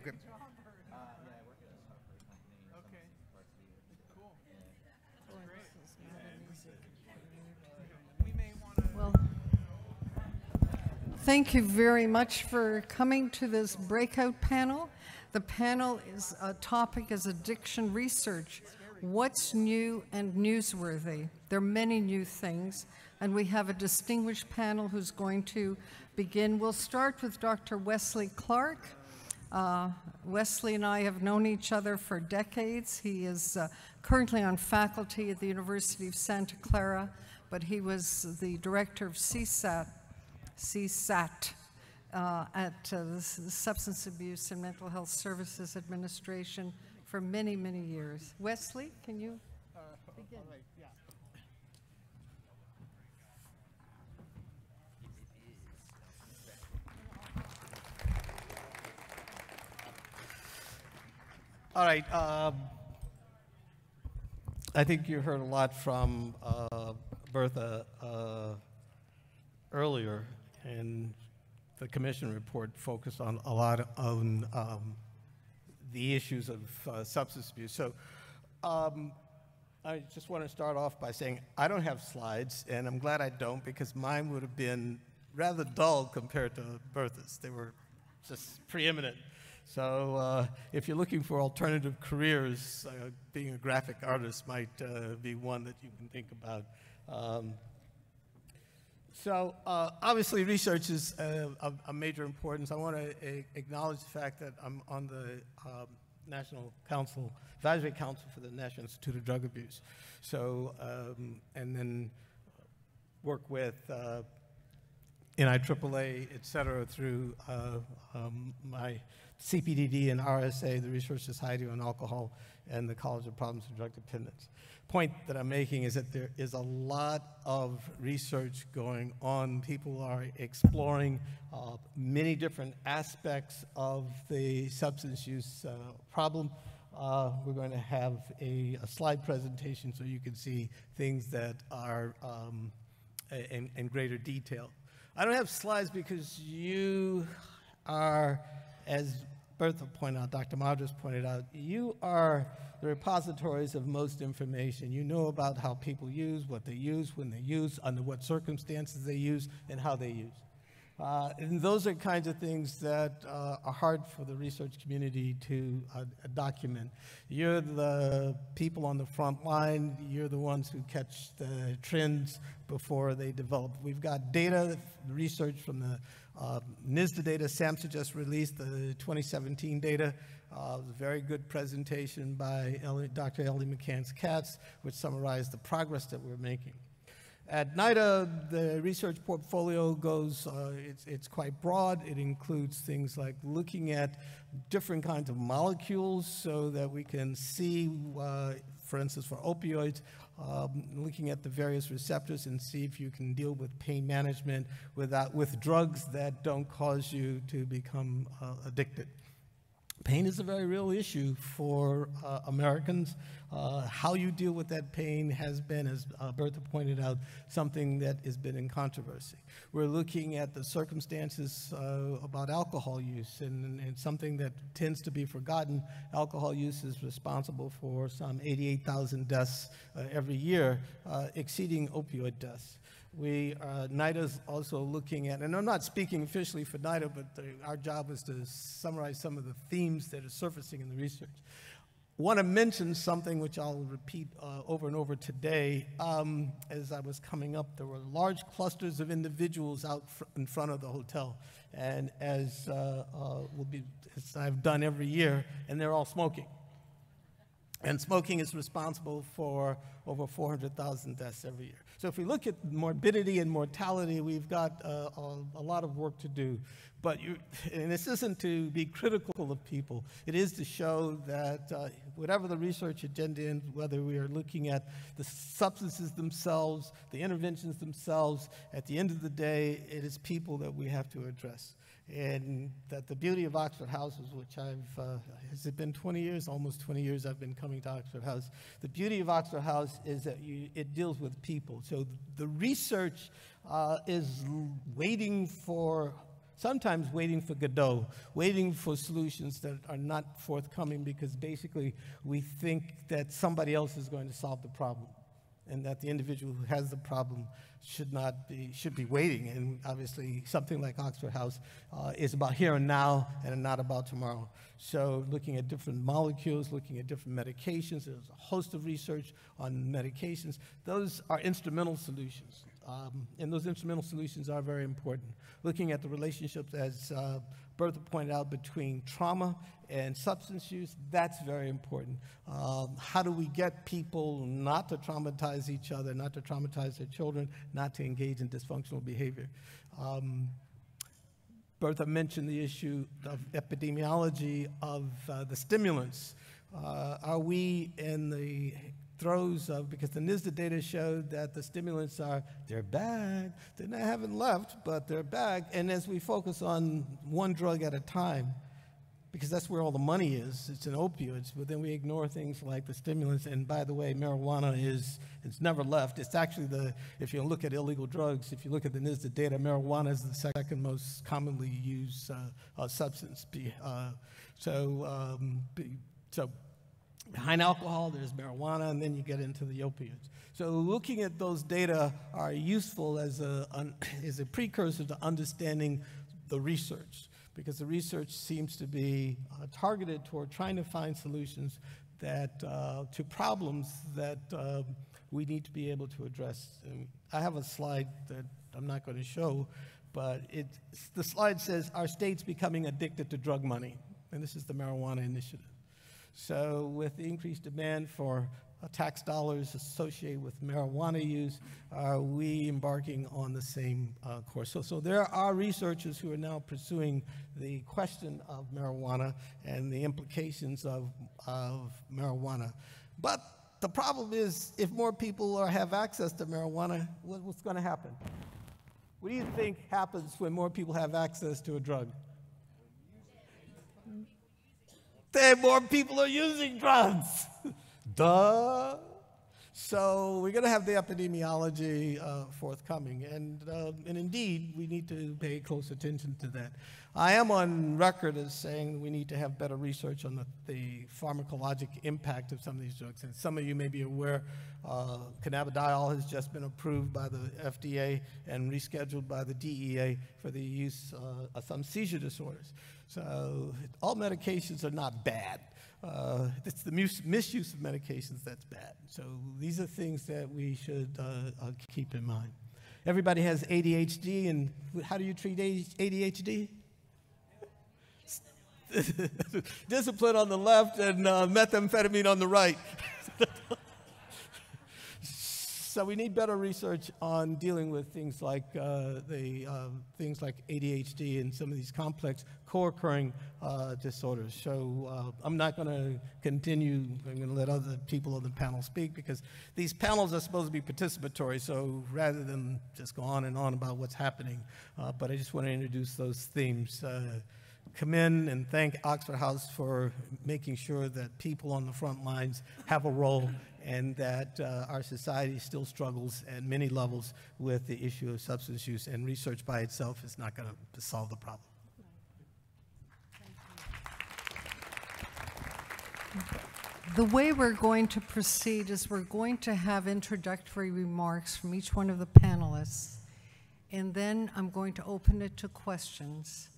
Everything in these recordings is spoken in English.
Okay. Okay. Cool. We may want to. Well, thank you very much for coming to this breakout panel. The panel is a topic is addiction research. What's new and newsworthy? There are many new things, and we have a distinguished panel who's going to begin. We'll start with Dr. Wesley Clark. Uh, Wesley and I have known each other for decades. He is uh, currently on faculty at the University of Santa Clara, but he was the director of CSAT, CSAT uh, at uh, the Substance Abuse and Mental Health Services Administration for many, many years. Wesley, can you begin? All right. Um, I think you heard a lot from uh, Bertha uh, earlier, and the commission report focused on a lot on um, the issues of uh, substance abuse. So um, I just want to start off by saying I don't have slides, and I'm glad I don't because mine would have been rather dull compared to Bertha's. They were just preeminent. So uh, if you're looking for alternative careers, uh, being a graphic artist might uh, be one that you can think about. Um, so uh, obviously research is uh, of, a major importance. I want to acknowledge the fact that I'm on the um, National Council, Advisory Council for the National Institute of Drug Abuse. So, um, and then work with uh, NIAAA, et cetera, through um, my CPDD and RSA, the Research Society on Alcohol, and the College of Problems of Drug Dependence. Point that I'm making is that there is a lot of research going on. People are exploring uh, many different aspects of the substance use uh, problem. Uh, we're going to have a, a, slide presentation so you can see things that are um, in, in greater detail. I don't have slides because you are, as Bertha pointed out, Dr. Madras pointed out, you are the repositories of most information. You know about how people use, what they use, when they use, under what circumstances they use, and how they use. Uh, and those are kinds of things that uh, are hard for the research community to uh, document. You're the people on the front line, you're the ones who catch the trends before they develop. We've got data, research from the uh, NISDA data, SAMHSA just released the 2017 data. Uh, it was a very good presentation by Dr. Ellie McCance-Katz, which summarized the progress that we're making. At NIDA, the research portfolio goes, uh, it's, it's quite broad. It includes things like looking at different kinds of molecules so that we can see, uh, for instance, for opioids, um, looking at the various receptors and see if you can deal with pain management without, with drugs that don't cause you to become uh, addicted. Pain is a very real issue for uh, Americans. Uh, how you deal with that pain has been, as uh, Bertha pointed out, something that has been in controversy. We're looking at the circumstances uh, about alcohol use, and, and, something that tends to be forgotten. Alcohol use is responsible for some 88,000 deaths uh, every year, uh, exceeding opioid deaths. We, uh, NIDA's also looking at, and I'm not speaking officially for NIDA, but the, our job is to summarize some of the themes that are surfacing in the research. want to mention something which I'll repeat uh, over and over today. Um, as I was coming up, there were large clusters of individuals out fr in front of the hotel, and as uh, uh will be, as I've done every year, and they're all smoking. And smoking is responsible for over 400,000 deaths every year. So if we look at morbidity and mortality, we've got uh, a, lot of work to do. But you, and this isn't to be critical of people. It is to show that uh, whatever the research agenda is, whether we are looking at the substances themselves, the interventions themselves, at the end of the day, it is people that we have to address and that the beauty of Oxford House is, which I've, uh, has it been 20 years? Almost 20 years I've been coming to Oxford House. The beauty of Oxford House is that you, it deals with people. So the research uh, is waiting for sometimes waiting for Godot, waiting for solutions that are not forthcoming because basically we think that somebody else is going to solve the problem and that the individual who has the problem should not be should be waiting. And obviously, something like Oxford House uh, is about here and now and not about tomorrow. So, looking at different molecules, looking at different medications, there's a host of research on medications. Those are instrumental solutions. Um, and those instrumental solutions are very important. Looking at the relationships, as uh, Bertha pointed out, between trauma and substance use, that's very important. Um, how do we get people not to traumatize each other, not to traumatize their children, not to engage in dysfunctional behavior? Um, Bertha mentioned the issue of epidemiology of uh, the stimulants. Uh, are we in the throes of, because the NISDA data showed that the stimulants are, they're bad. They haven't left, but they're back. And as we focus on one drug at a time, because that's where all the money is, it's in opioids, but then we ignore things like the stimulants. And by the way, marijuana is, it's never left. It's actually the, if you look at illegal drugs, if you look at the NISDA data, marijuana is the second most commonly used uh, uh, substance. Uh, so, um, so Behind alcohol, there's marijuana, and then you get into the opioids. So looking at those data are useful as a, un, as a precursor to understanding the research, because the research seems to be uh, targeted toward trying to find solutions that, uh, to problems that uh, we need to be able to address. And I have a slide that I'm not going to show, but it, the slide says, Our state's becoming addicted to drug money. And this is the marijuana initiative. So, with the increased demand for tax dollars associated with marijuana use, are we embarking on the same uh, course? So, so, there are researchers who are now pursuing the question of marijuana and the implications of, of marijuana. But the problem is, if more people are, have access to marijuana, what, what's going to happen? What do you think happens when more people have access to a drug? then more people are using drugs. Duh. So we're going to have the epidemiology uh, forthcoming, and uh, and indeed we need to pay close attention to that. I am on record as saying we need to have better research on the, the pharmacologic impact of some of these drugs. And some of you may be aware, uh, cannabidiol has just been approved by the FDA and rescheduled by the DEA for the use uh, of some seizure disorders. So all medications are not bad. Uh, it's the mis- misuse of medications that's bad. So these are things that we should uh, uh, keep in mind. Everybody has ADHD, and how do you treat ADHD? Discipline on the left and uh, methamphetamine on the right. so we need better research on dealing with things like uh, the uh, things like ADHD and some of these complex co-occurring uh, disorders. So uh, I'm not going to continue. I'm going to let other people on the panel speak because these panels are supposed to be participatory. So rather than just go on and on about what's happening, uh, but I just want to introduce those themes uh, commend and thank Oxford House for making sure that people on the front lines have a role and that uh, our society still struggles at many levels with the issue of substance use, and research by itself is not going to solve the problem. The way we're going to proceed is we're going to have introductory remarks from each one of the panelists, and then I'm going to open it to questions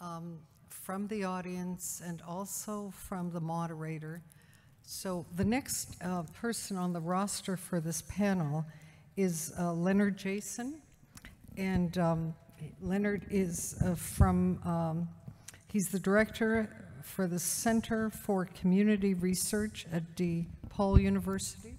um, from the audience and also from the moderator. So the next uh, person on the roster for this panel is uh, Leonard Jason. And um, Leonard is uh, from, um, he's the director for the Center for Community Research at DePaul University.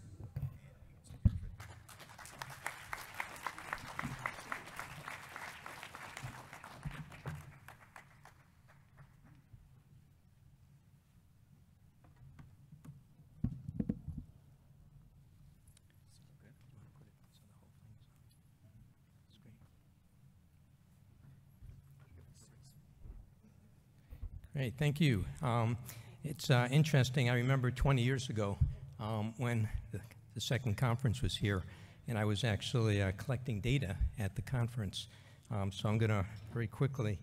Great, thank you. Um, it's uh, interesting. I remember 20 years ago um, when the, the, second conference was here, and I was actually uh, collecting data at the conference. Um, so I'm going to very quickly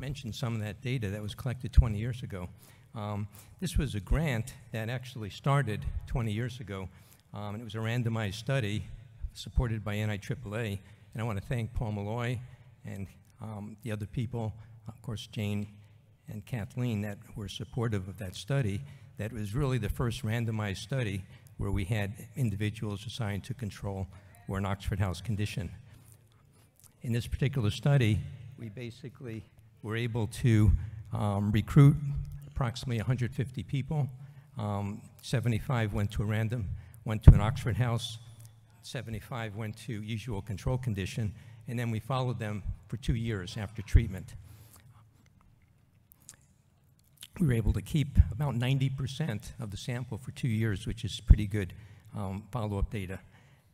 mention some of that data that was collected 20 years ago. Um, this was a grant that actually started 20 years ago, um, and it was a randomized study supported by NIAAA. And I want to thank Paul Molloy and um, the other people, of course, Jane and Kathleen, that were supportive of that study. That was really the first randomized study where we had individuals assigned to control or an Oxford House condition. In this particular study, we basically were able to um, recruit approximately 150 people. Um, 75 went to a random, went to an Oxford House, 75 went to usual control condition, and then we followed them for two years after treatment. We were able to keep about 90% of the sample for two years, which is pretty good um, follow-up data.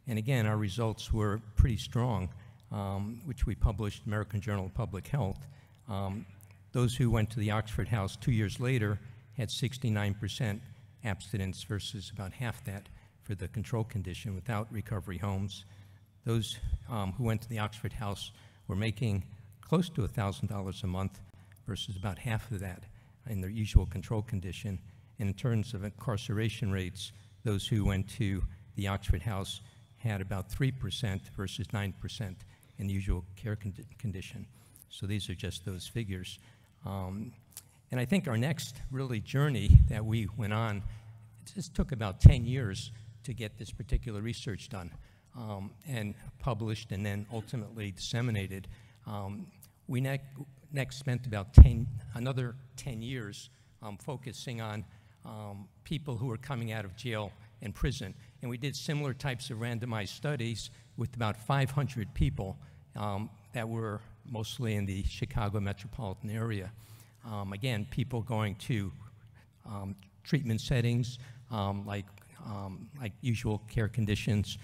And again, our results were pretty strong, um, which we published in American Journal of Public Health. Um, those who went to the Oxford House two years later had 69% abstinence versus about half that for the control condition without recovery homes. Those um, who went to the Oxford House were making close to $1,000 a month versus about half of that in their usual control condition. And in terms of incarceration rates, those who went to the Oxford House had about 3% versus 9% in the usual care condi condition. So these are just those figures. Um, and I think our next really journey that we went on, it just took about 10 years to get this particular research done um, and published and then ultimately disseminated. Um, we next spent about 10, another 10 years um, focusing on um, people who were coming out of jail and prison. And we did similar types of randomized studies with about 500 people um, that were mostly in the Chicago metropolitan area. Um, again, people going to um, treatment settings um, like, like usual care conditions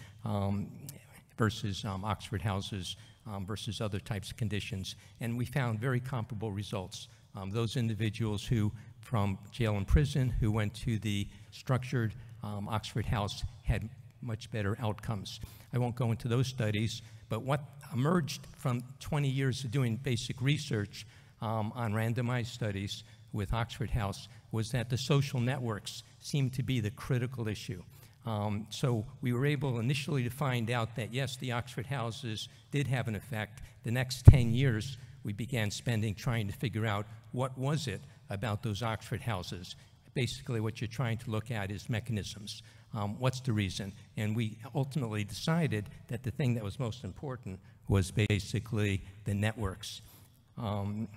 versus Oxford houses Um, versus other types of conditions. And we found very comparable results. Um, those individuals who, from jail and prison, who went to the structured um, Oxford house had much better outcomes. I won't go into those studies, but what emerged from 20 years of doing basic research um, on randomized studies with Oxford House was that the social networks seemed to be the critical issue. Um, so we were able initially to find out that yes, the Oxford houses did have an effect. The next 10 years, we began spending trying to figure out what was it about those Oxford houses. Basically, what you're trying to look at is mechanisms. Um, what's the reason? And we ultimately decided that the thing that was most important was basically the networks. Um,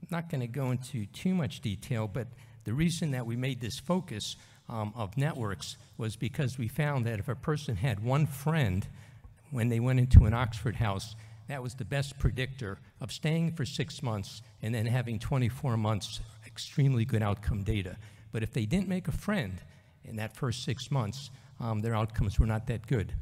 I'm not going to go into too much detail, but the reason that we made this focus um, of networks was because we found that if a person had one friend when they went into an Oxford house, that was the best predictor of staying for six months and then having 24 months extremely good outcome data. But if they didn't make a friend, in that first six months, um, their outcomes were not that good.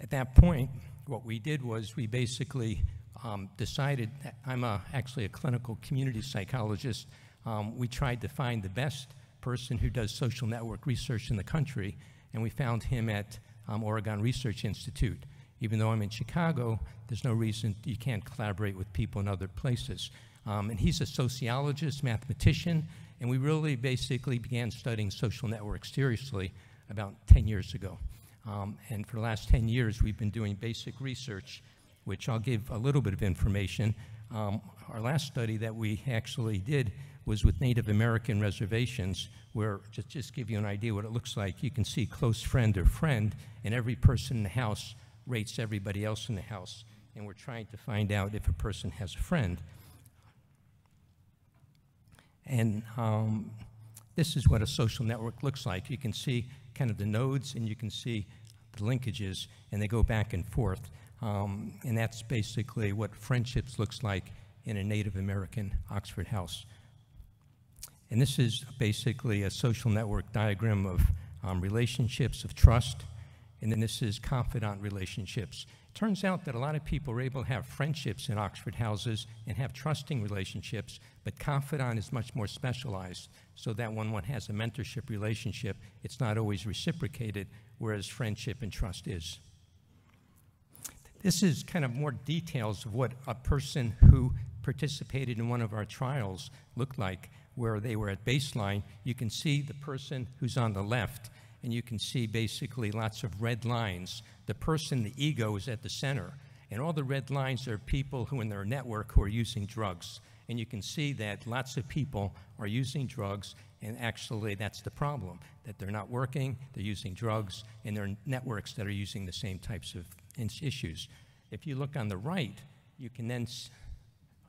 At that point, what we did was we basically um, decided, that I'm a, actually a clinical community psychologist, um, we tried to find the best person who does social network research in the country, and we found him at um, Oregon Research Institute. Even though I'm in Chicago, there's no reason you can't collaborate with people in other places. Um, and he's a sociologist, mathematician, and we really basically began studying social networks seriously about 10 years ago. Um, and for the last 10 years, we've been doing basic research, which I'll give a little bit of information. Um, our last study that we actually did was with Native American reservations, where, just, just give you an idea what it looks like, you can see close friend or friend, and every person in the house rates everybody else in the house. And we're trying to find out if a person has a friend. And um, this is what a social network looks like. You can see kind of the nodes and you can see the linkages, and they go back and forth. Um, and that's basically what friendships looks like in a Native American Oxford house. And this is basically a social network diagram of um, relationships of trust, and then this is confidant relationships. Turns out that a lot of people are able to have friendships in Oxford houses and have trusting relationships, but confidant is much more specialized, so that when one has a mentorship relationship, it's not always reciprocated, whereas friendship and trust is. This is kind of more details of what a person who participated in one of our trials looked like, where they were at baseline. You can see the person who's on the left, and you can see basically lots of red lines. The person, the ego, is at the center. And all the red lines are people who in their network who are using drugs. And you can see that lots of people are using drugs, and actually that's the problem, that they're not working, they're using drugs, and they're networks that are using the same types of issues. If you look on the right, you can then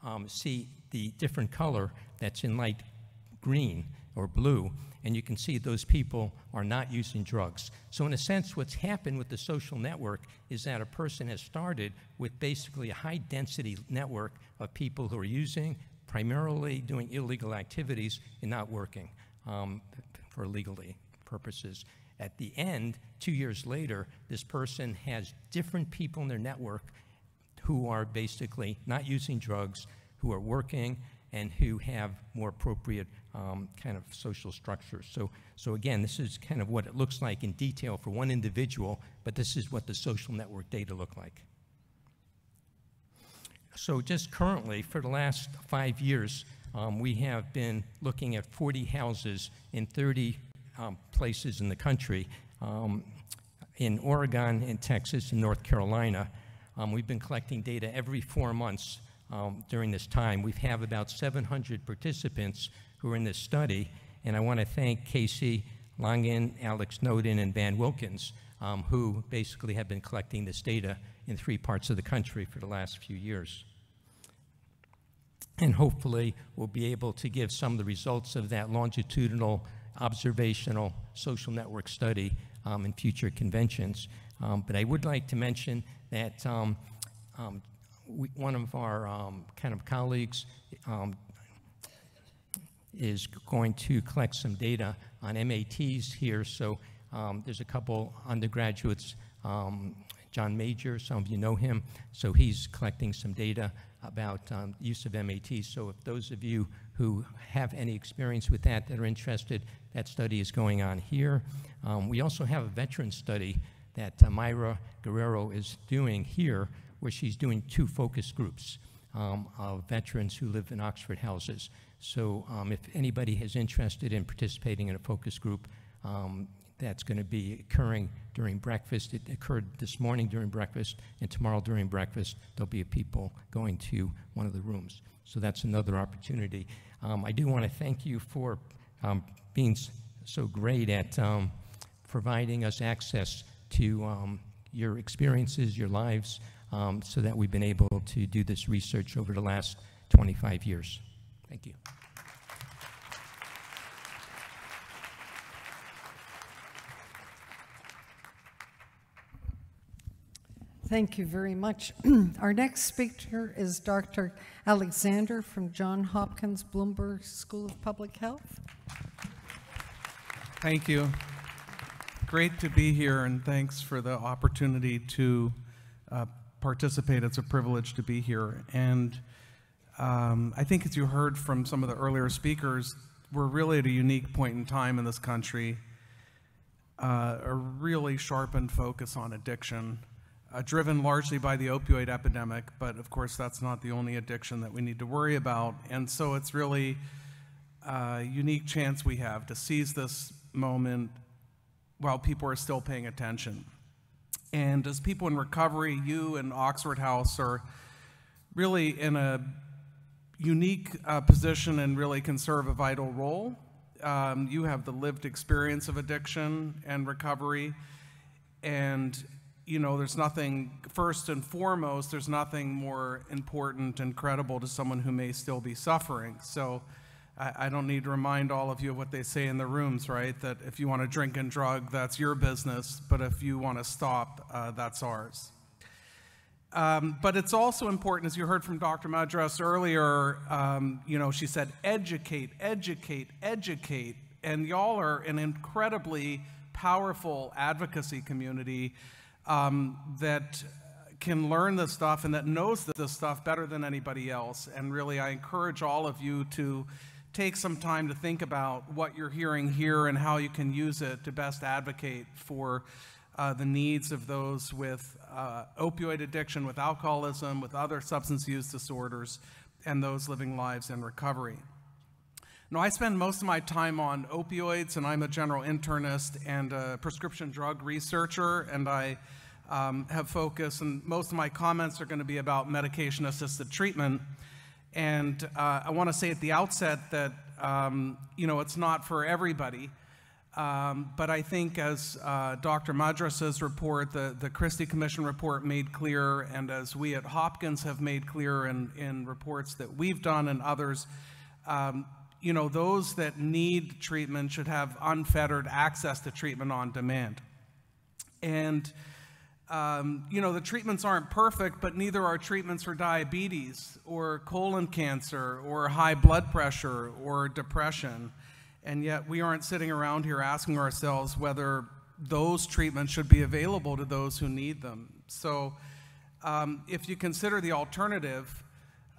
um, see the different color that's in light green or blue, and you can see those people are not using drugs. So, in a sense, what's happened with the social network is that a person has started with basically a high density network of people who are using, primarily doing illegal activities, and not working um, for legally purposes. At the end, two years later, this person has different people in their network who are basically not using drugs, who are working, and who have more appropriate um, kind of social structures. So, so again, this is kind of what it looks like in detail for one individual, but this is what the social network data look like. So just currently, for the last five years, um, we have been looking at 40 houses in 30 um, places in the country, um, in Oregon, in Texas, in North Carolina. Um, we've been collecting data every four months um, during this time. We have about 700 participants who are in this study, and I want to thank Casey Langen, Alex Snowden, and Van Wilkins, um, who basically have been collecting this data in three parts of the country for the last few years. And hopefully, we'll be able to give some of the results of that longitudinal observational social network study um, in future conventions. Um, but I would like to mention that um, um, we, one of our um, kind of colleagues um, is going to collect some data on MATs here. So um, there's a couple undergraduates, um, John Major, some of you know him. So he's collecting some data about um, use of MATs. So if those of you who have any experience with that that are interested, that study is going on here. Um, we also have a veteran study that uh, Myra Guerrero is doing here, where she's doing two focus groups um, of veterans who live in Oxford houses. So um, if anybody is interested in participating in a focus group, um, that's going to be occurring during breakfast. It occurred this morning during breakfast, and tomorrow during breakfast, there'll be people going to one of the rooms. So that's another opportunity. Um, I do want to thank you for um, being so great at um, providing us access to um, your experiences, your lives, um, so that we've been able to do this research over the last 25 years. Thank you. Thank you very much. Our next speaker is Dr. Alexander from John Hopkins Bloomberg School of Public Health. Thank you. Great to be here, and thanks for the opportunity to uh, participate. It's a privilege to be here. And um, I think, as you heard from some of the earlier speakers, we're really at a unique point in time in this country. Uh, a really sharpened focus on addiction, uh, driven largely by the opioid epidemic, but of course, that's not the only addiction that we need to worry about. And so it's really a unique chance we have to seize this moment while people are still paying attention. And as people in recovery, you and Oxford House are really in a unique uh, position and really can serve a vital role. Um, you have the lived experience of addiction and recovery. And, you know, there's nothing, first and foremost, there's nothing more important and credible to someone who may still be suffering. So I, I don't need to remind all of you of what they say in the rooms, right? That if you want to drink and drug, that's your business. But if you want to stop, uh, that's ours. Um, but it's also important, as you heard from Dr. Madras earlier, um, you know, she said, educate, educate, educate. And y'all are an incredibly powerful advocacy community um, that can learn this stuff and that knows this stuff better than anybody else. And really, I encourage all of you to take some time to think about what you're hearing here and how you can use it to best advocate for uh, the needs of those with uh, opioid addiction, with alcoholism, with other substance use disorders, and those living lives in recovery. Now, I spend most of my time on opioids, and I'm a general internist and a prescription drug researcher, and I um, have focused, and most of my comments are going to be about medication assisted treatment. And uh, I want to say at the outset that, um, you know, it's not for everybody. Um, but I think as uh, Dr. Madras's report, the, the Christie Commission report made clear, and as we at Hopkins have made clear in, in reports that we've done and others, um, you know, those that need treatment should have unfettered access to treatment on demand. And um, you know, the treatments aren't perfect, but neither are treatments for diabetes or colon cancer or high blood pressure or depression. And yet we aren't sitting around here asking ourselves whether those treatments should be available to those who need them. So um, if you consider the alternative,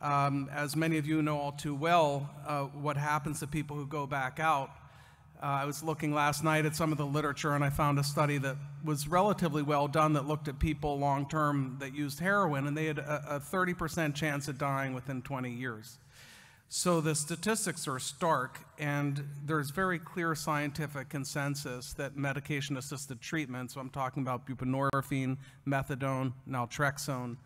um, as many of you know all too well, uh, what happens to people who go back out, uh, I was looking last night at some of the literature and I found a study that was relatively well done that looked at people long term that used heroin and they had a, a 30% chance of dying within 20 years. So the statistics are stark and there's very clear scientific consensus that medication assisted treatment, so I'm talking about buprenorphine, methadone, naltrexone,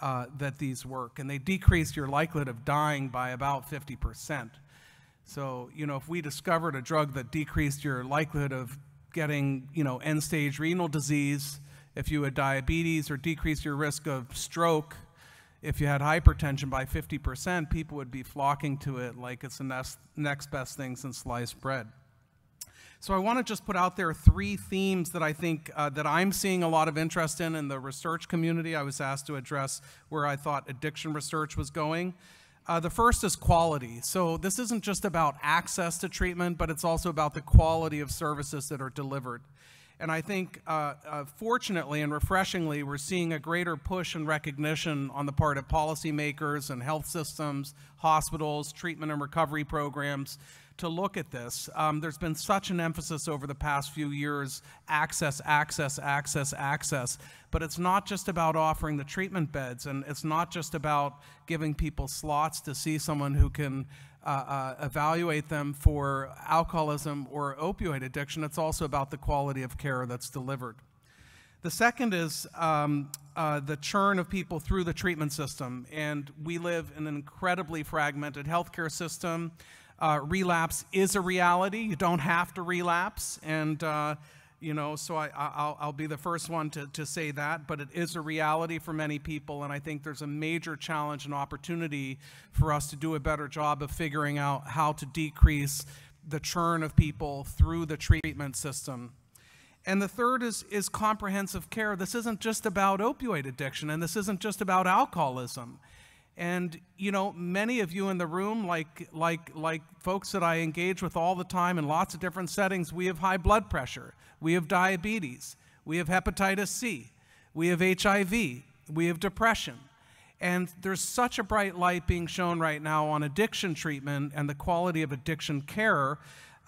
uh, that these work and they decrease your likelihood of dying by about 50 percent. So, you know, if we discovered a drug that decreased your likelihood of getting, you know, end stage renal disease, if you had diabetes, or decreased your risk of stroke, if you had hypertension by 50%, people would be flocking to it like it's the next, next best thing since sliced bread. So I want to just put out there three themes that I think uh, that I'm seeing a lot of interest in in the research community. I was asked to address where I thought addiction research was going. Uh, the first is quality. So this isn't just about access to treatment, but it's also about the quality of services that are delivered. And I think, uh, uh, fortunately and refreshingly, we're seeing a greater push and recognition on the part of policymakers and health systems, hospitals, treatment and recovery programs to look at this. Um, there's been such an emphasis over the past few years access, access, access, access. But it's not just about offering the treatment beds, and it's not just about giving people slots to see someone who can uh, uh, evaluate them for alcoholism or opioid addiction. It's also about the quality of care that's delivered. The second is um, uh, the churn of people through the treatment system. And we live in an incredibly fragmented healthcare system. Uh, relapse is a reality. You don't have to relapse. And, uh, you know, so I, will be the first one to, to say that, but it is a reality for many people. And I think there's a major challenge and opportunity for us to do a better job of figuring out how to decrease the churn of people through the treatment system. And the third is, is comprehensive care. This isn't just about opioid addiction, and this isn't just about alcoholism. And you know, many of you in the room, like like like folks that I engage with all the time in lots of different settings, we have high blood pressure, we have diabetes, we have hepatitis C, we have HIV, we have depression. And there's such a bright light being shown right now on addiction treatment and the quality of addiction care.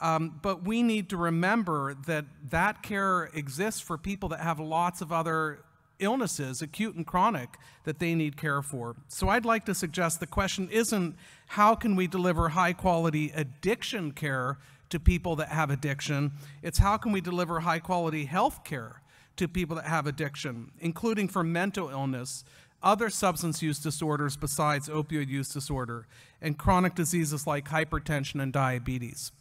Um, but we need to remember that that care exists for people that have lots of other illnesses, acute and chronic, that they need care for. So I'd like to suggest the question isn't how can we deliver high quality addiction care to people that have addiction, it's how can we deliver high quality health care to people that have addiction, including for mental illness, other substance use disorders besides opioid use disorder, and chronic diseases like hypertension and diabetes.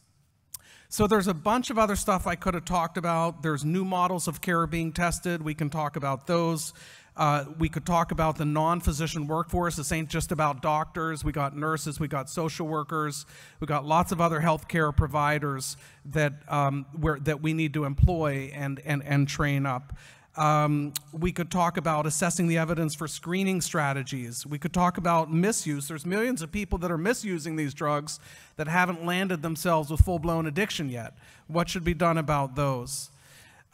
So there's a bunch of other stuff I could have talked about. There's new models of care being tested. We can talk about those. Uh, we could talk about the non-physician workforce. This ain't just about doctors. We got nurses. We got social workers. We got lots of other healthcare providers that um, where, that we need to employ and and and train up. Um, we could talk about assessing the evidence for screening strategies. We could talk about misuse. There's millions of people that are misusing these drugs that haven't landed themselves with full blown addiction yet. What should be done about those?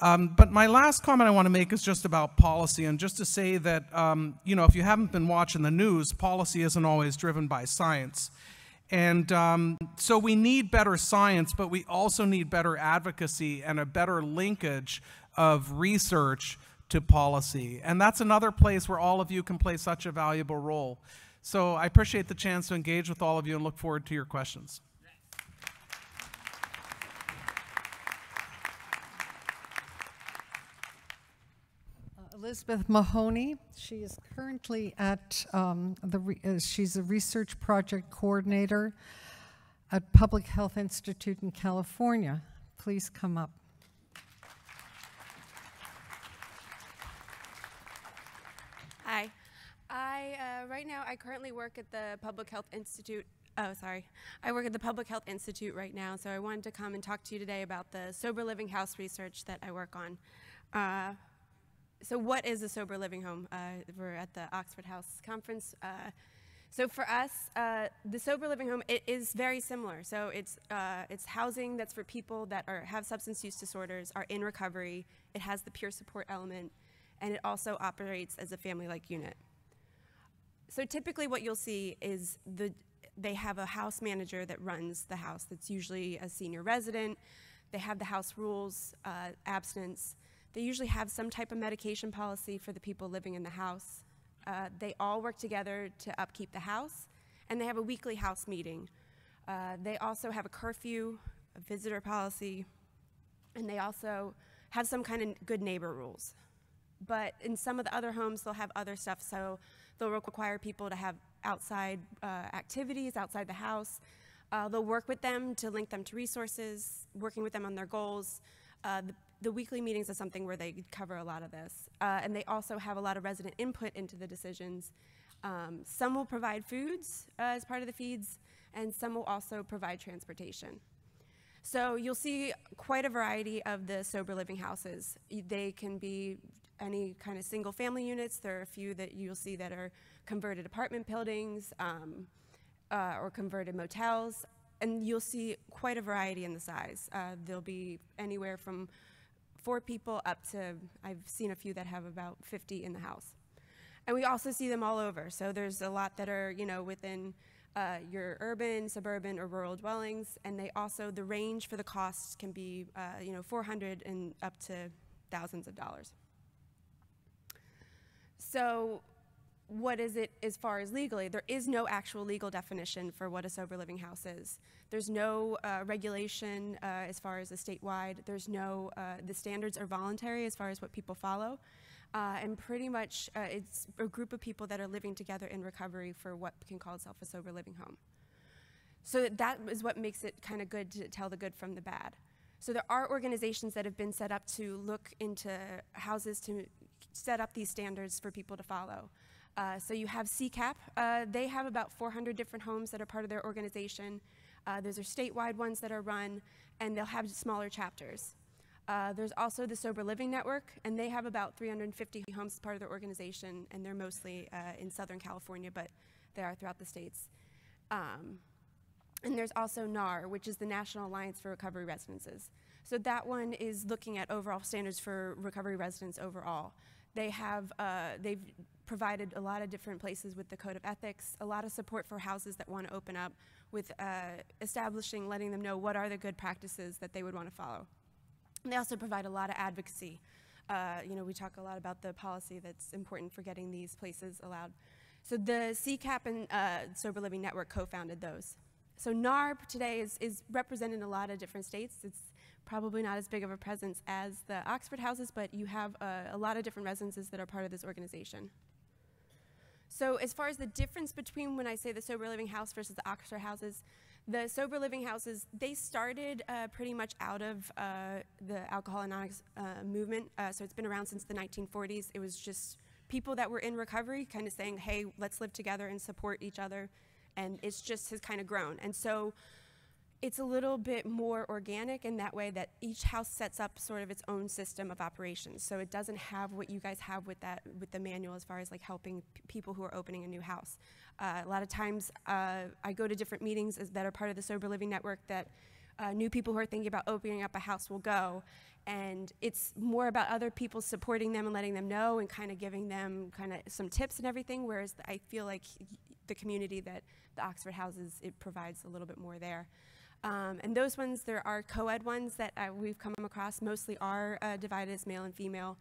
Um, but my last comment I want to make is just about policy, and just to say that, um, you know, if you haven't been watching the news, policy isn't always driven by science. And um, so we need better science, but we also need better advocacy and a better linkage of research to policy. And that's another place where all of you can play such a valuable role. So I appreciate the chance to engage with all of you and look forward to your questions. Elizabeth Mahoney. She is currently at um, the. Uh, she's a research project coordinator at Public Health Institute in California. Please come up. Hi. I, uh, right now, I currently work at the Public Health Institute. Oh, sorry. I work at the Public Health Institute right now, so I wanted to come and talk to you today about the sober living house research that I work on. Uh, so, what is a sober living home? Uh, we're at the Oxford House Conference. Uh, so, for us, uh, the sober living home it is very similar. So, it's uh, it's housing that's for people that are have substance use disorders, are in recovery. It has the peer support element, and it also operates as a family-like unit. So typically what you'll see is the, they have a house manager that runs the house that's usually a senior resident. They have the house rules, uh, abstinence. They usually have some type of medication policy for the people living in the house. Uh, they all work together to upkeep the house, and they have a weekly house meeting. Uh, they also have a curfew, a visitor policy, and they also have some kind of good neighbor rules. But in some of the other homes, they'll have other stuff. So they'll require people to have outside uh, activities outside the house. Uh, they'll work with them to link them to resources, working with them on their goals. Uh, the, the, weekly meetings is something where they cover a lot of this. Uh, and they also have a lot of resident input into the decisions. Um, some will provide foods uh, as part of the feeds, and some will also provide transportation. So you'll see quite a variety of the sober living houses. They can be any kind of single family units. There are a few that you'll see that are converted apartment buildings um, uh, or converted motels. And you'll see quite a variety in the size. Uh, there'll be anywhere from four people up to, I've seen a few that have about 50 in the house. And we also see them all over. So there's a lot that are, you know, within uh, your urban, suburban, or rural dwellings. And they also, the range for the costs can be, uh, you know, 400 and up to thousands of dollars. So, what is it as far as legally? There is no actual legal definition for what a sober living house is. There's no uh, regulation uh, as far as the statewide. There's no, uh, the standards are voluntary as far as what people follow. Uh, and pretty much uh, it's a group of people that are living together in recovery for what can call itself a sober living home. So that is what makes it kind of good to tell the good from the bad. So there are organizations that have been set up to look into houses to set up these standards for people to follow. Uh, so you have CCAPP. Uh, they have about 400 different homes that are part of their organization. Uh, those are statewide ones that are run, and they'll have smaller chapters. Uh, there's also the Sober Living Network, and they have about 350 homes as part of their organization, and they're mostly uh, in Southern California, but they are throughout the states. Um, and there's also NARR, which is the National Alliance for Recovery Residences. So that one is looking at overall standards for recovery residents overall. They have, uh, they've provided a lot of different places with the code of ethics, a lot of support for houses that want to open up with uh, establishing, letting them know what are the good practices that they would want to follow. And they also provide a lot of advocacy. Uh, you know, we talk a lot about the policy that's important for getting these places allowed. So the CCAPP and uh, Sober Living Network co-founded those. So NARR today is, is represented in a lot of different states. It's probably not as big of a presence as the Oxford houses, but you have a lot of different residences that are part of this organization. So as far as the difference between when I say the sober living house versus the Oxford houses, the sober living houses, they started uh, pretty much out of uh, the Alcohol Anonymous uh, movement. Uh, so it's been around since the 1940s. It was just people that were in recovery kind of saying, hey, let's live together and support each other. And it's just has kind of grown. And so it's a little bit more organic in that way that each house sets up sort of its own system of operations. So it doesn't have what you guys have with that with the manual as far as like helping people who are opening a new house. Uh, a lot of times uh, I go to different meetings that are part of the Sober Living Network that uh, new people who are thinking about opening up a house will go. And it's more about other people supporting them and letting them know and kind of giving them kind of some tips and everything. Whereas I feel like the community that the Oxford houses, it provides a little bit more there. Um, and those ones, there are co-ed ones that uh, we've come across, mostly are uh, divided as male and female.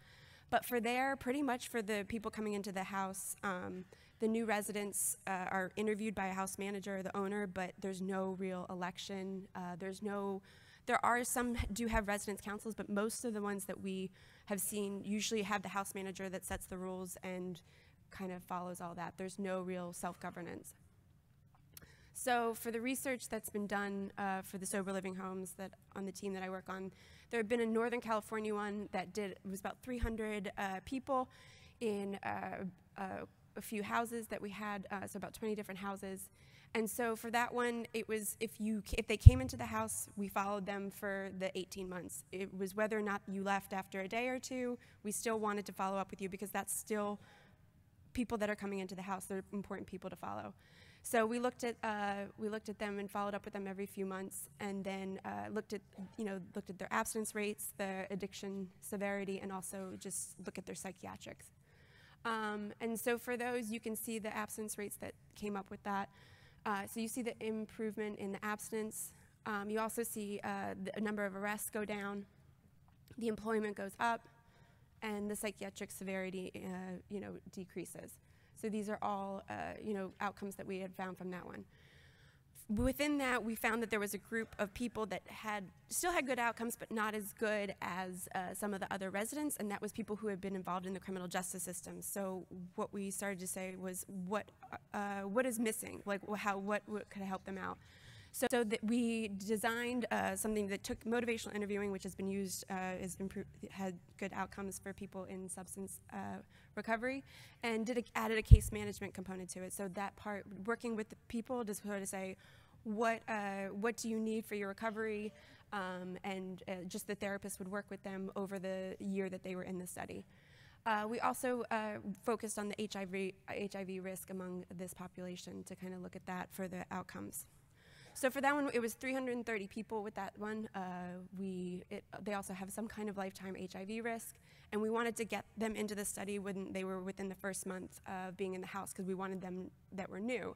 But for there, pretty much for the people coming into the house, um, The new residents uh, are interviewed by a house manager, or the owner, but there's no real election. Uh, there's no, there are some do have residence councils, but most of the ones that we have seen usually have the house manager that sets the rules and kind of follows all that. There's no real self-governance. So for the research that's been done uh, for the sober living homes that on the team that I work on, there had been a Northern California one that did was about 300 uh, people in uh, uh, a few houses that we had, uh, so about 20 different houses. And so for that one, it was if you if they came into the house, we followed them for the 18 months. It was whether or not you left after a day or two, we still wanted to follow up with you because that's still people that are coming into the house. They're important people to follow. So we looked at uh, we looked at them and followed up with them every few months, and then uh, looked at you know looked at their abstinence rates, their addiction severity, and also just look at their psychiatrics. Um, and so for those, you can see the abstinence rates that came up with that. Uh, so you see the improvement in the abstinence. Um, you also see uh, the number of arrests go down, the employment goes up, and the psychiatric severity, uh, you know, decreases. So these are all, uh, you know, outcomes that we had found from that one. Within that, we found that there was a group of people that had still had good outcomes, but not as good as uh, some of the other residents, and that was people who had been involved in the criminal justice system. So what we started to say was, what uh, what is missing? Like, how what, what could help them out? So, so that we designed uh, something that took motivational interviewing, which has been used, uh, has improved, had good outcomes for people in substance uh, recovery, and did a, added a case management component to it. So that part, working with the people to sort of say, what uh, what do you need for your recovery, um, and uh, just the therapist would work with them over the year that they were in the study. Uh, we also uh, focused on the HIV, HIV risk among this population to kind of look at that for the outcomes. So for that one, it was 330 people with that one. Uh, we, it, they also have some kind of lifetime HIV risk, and we wanted to get them into the study when they were within the first month of being in the house because we wanted them that were new.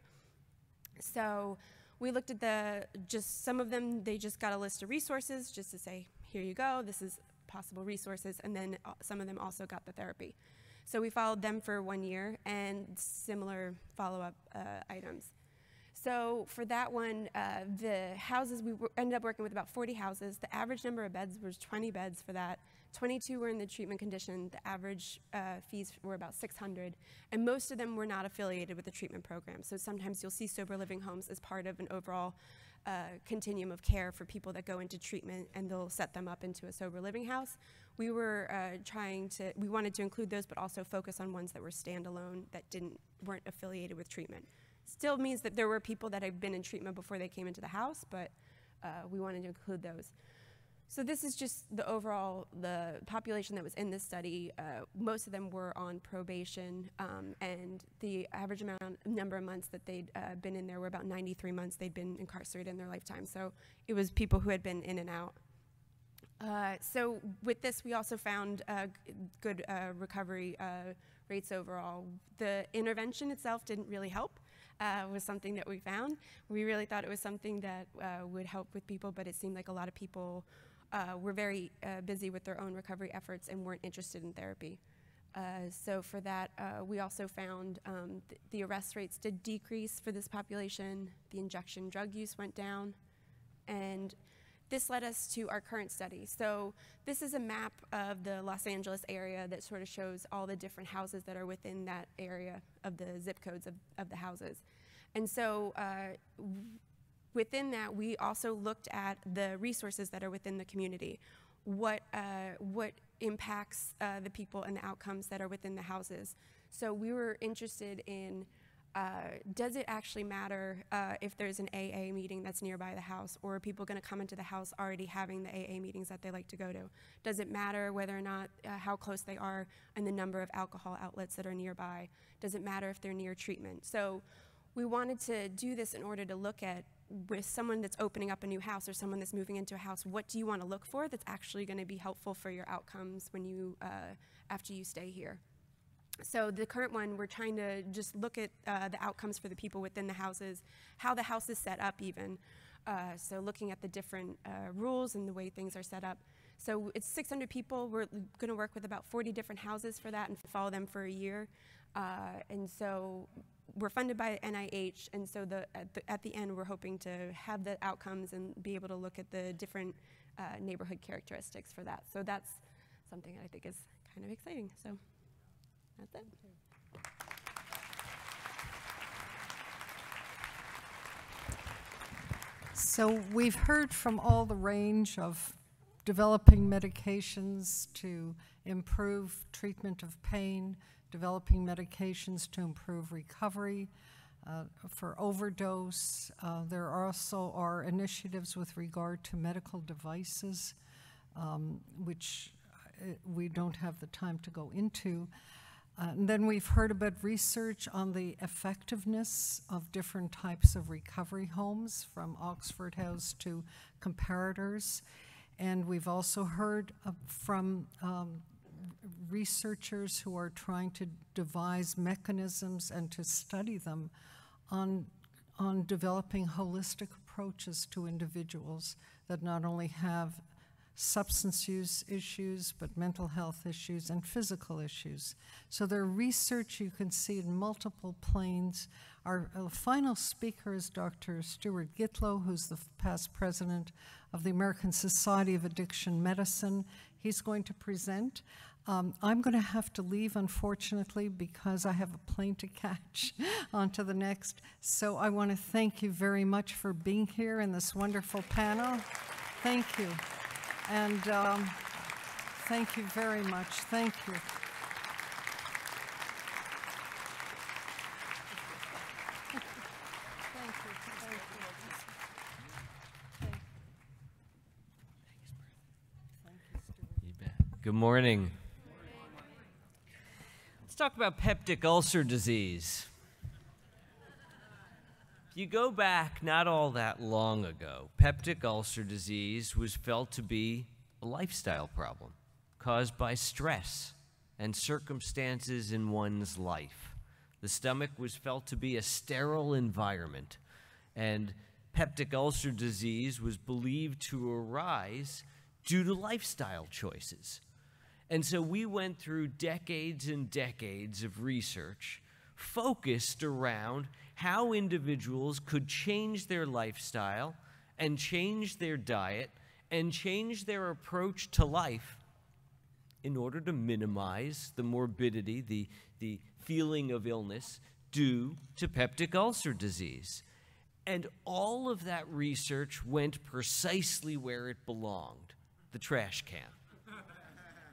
So we looked at the, just some of them, they just got a list of resources just to say, here you go, this is possible resources, and then uh, some of them also got the therapy. So we followed them for one year and similar follow-up uh, items. So for that one, uh, the houses, we ended up working with about 40 houses. The average number of beds was 20 beds for that. 22 were in the treatment condition. The average uh, fees were about 600. And most of them were not affiliated with the treatment program. So sometimes you'll see sober living homes as part of an overall uh, continuum of care for people that go into treatment and they'll set them up into a sober living house. We were uh, trying to, we wanted to include those, but also focus on ones that were standalone that didn't, weren't affiliated with treatment. Still means that there were people that had been in treatment before they came into the house, but uh, we wanted to include those. So this is just the overall, the population that was in this study. Uh, most of them were on probation, um, and the average amount, number of months that they'd uh, been in there were about 93 months they'd been incarcerated in their lifetime. So it was people who had been in and out. Uh, so with this, we also found uh, good uh, recovery uh, rates overall. The intervention itself didn't really help. Uh, was something that we found. We really thought it was something that uh, would help with people, but it seemed like a lot of people uh, were very uh, busy with their own recovery efforts and weren't interested in therapy. Uh, so for that, uh, we also found um, th- the arrest rates did decrease for this population. The injection drug use went down, and this led us to our current study. So this is a map of the Los Angeles area that sort of shows all the different houses that are within that area of the zip codes of, of the houses. And so uh, within that, we also looked at the resources that are within the community. What, uh, what impacts uh, the people and the outcomes that are within the houses. So we were interested in uh, does it actually matter uh, if there's an AA meeting that's nearby the house, or are people going to come into the house already having the AA meetings that they like to go to? Does it matter whether or not uh, how close they are and the number of alcohol outlets that are nearby? Does it matter if they're near treatment? So we wanted to do this in order to look at with someone that's opening up a new house or someone that's moving into a house, what do you want to look for that's actually going to be helpful for your outcomes when you uh, after you stay here? So the current one, we're trying to just look at uh, the outcomes for the people within the houses, how the house is set up even. Uh, so looking at the different uh, rules and the way things are set up. So it's 600 people. We're going to work with about 40 different houses for that and follow them for a year. Uh, and so we're funded by NIH, and so the at, the at the end, we're hoping to have the outcomes and be able to look at the different uh, neighborhood characteristics for that. So that's something I think is kind of exciting. So that's it. So we've heard from all the range of developing medications to improve treatment of pain, developing medications to improve recovery uh, for overdose. Uh, there also are initiatives with regard to medical devices, um, which uh, we don't have the time to go into. Uh, and then we've heard about research on the effectiveness of different types of recovery homes, from Oxford House to comparators. And we've also heard uh, from um, researchers who are trying to devise mechanisms and to study them on, on developing holistic approaches to individuals that not only have substance use issues, but mental health issues and physical issues. So their research you can see in multiple planes. Our final speaker is Dr. Stuart Gitlow, who's the past president of the American Society of Addiction Medicine. He's going to present. Um, I'm going to have to leave, unfortunately, because I have a plane to catch on to the next. So I want to thank you very much for being here in this wonderful panel. Thank you. And um, thank you very much. Thank you. Thank you. Thank you. You. Good morning. Let's talk about peptic ulcer disease. You go back not all that long ago, peptic ulcer disease was felt to be a lifestyle problem caused by stress and circumstances in one's life. The stomach was felt to be a sterile environment, and peptic ulcer disease was believed to arise due to lifestyle choices. And so we went through decades and decades of research focused around how individuals could change their lifestyle and change their diet and change their approach to life in order to minimize the morbidity, the, the feeling of illness due to peptic ulcer disease. And all of that research went precisely where it belonged the trash can.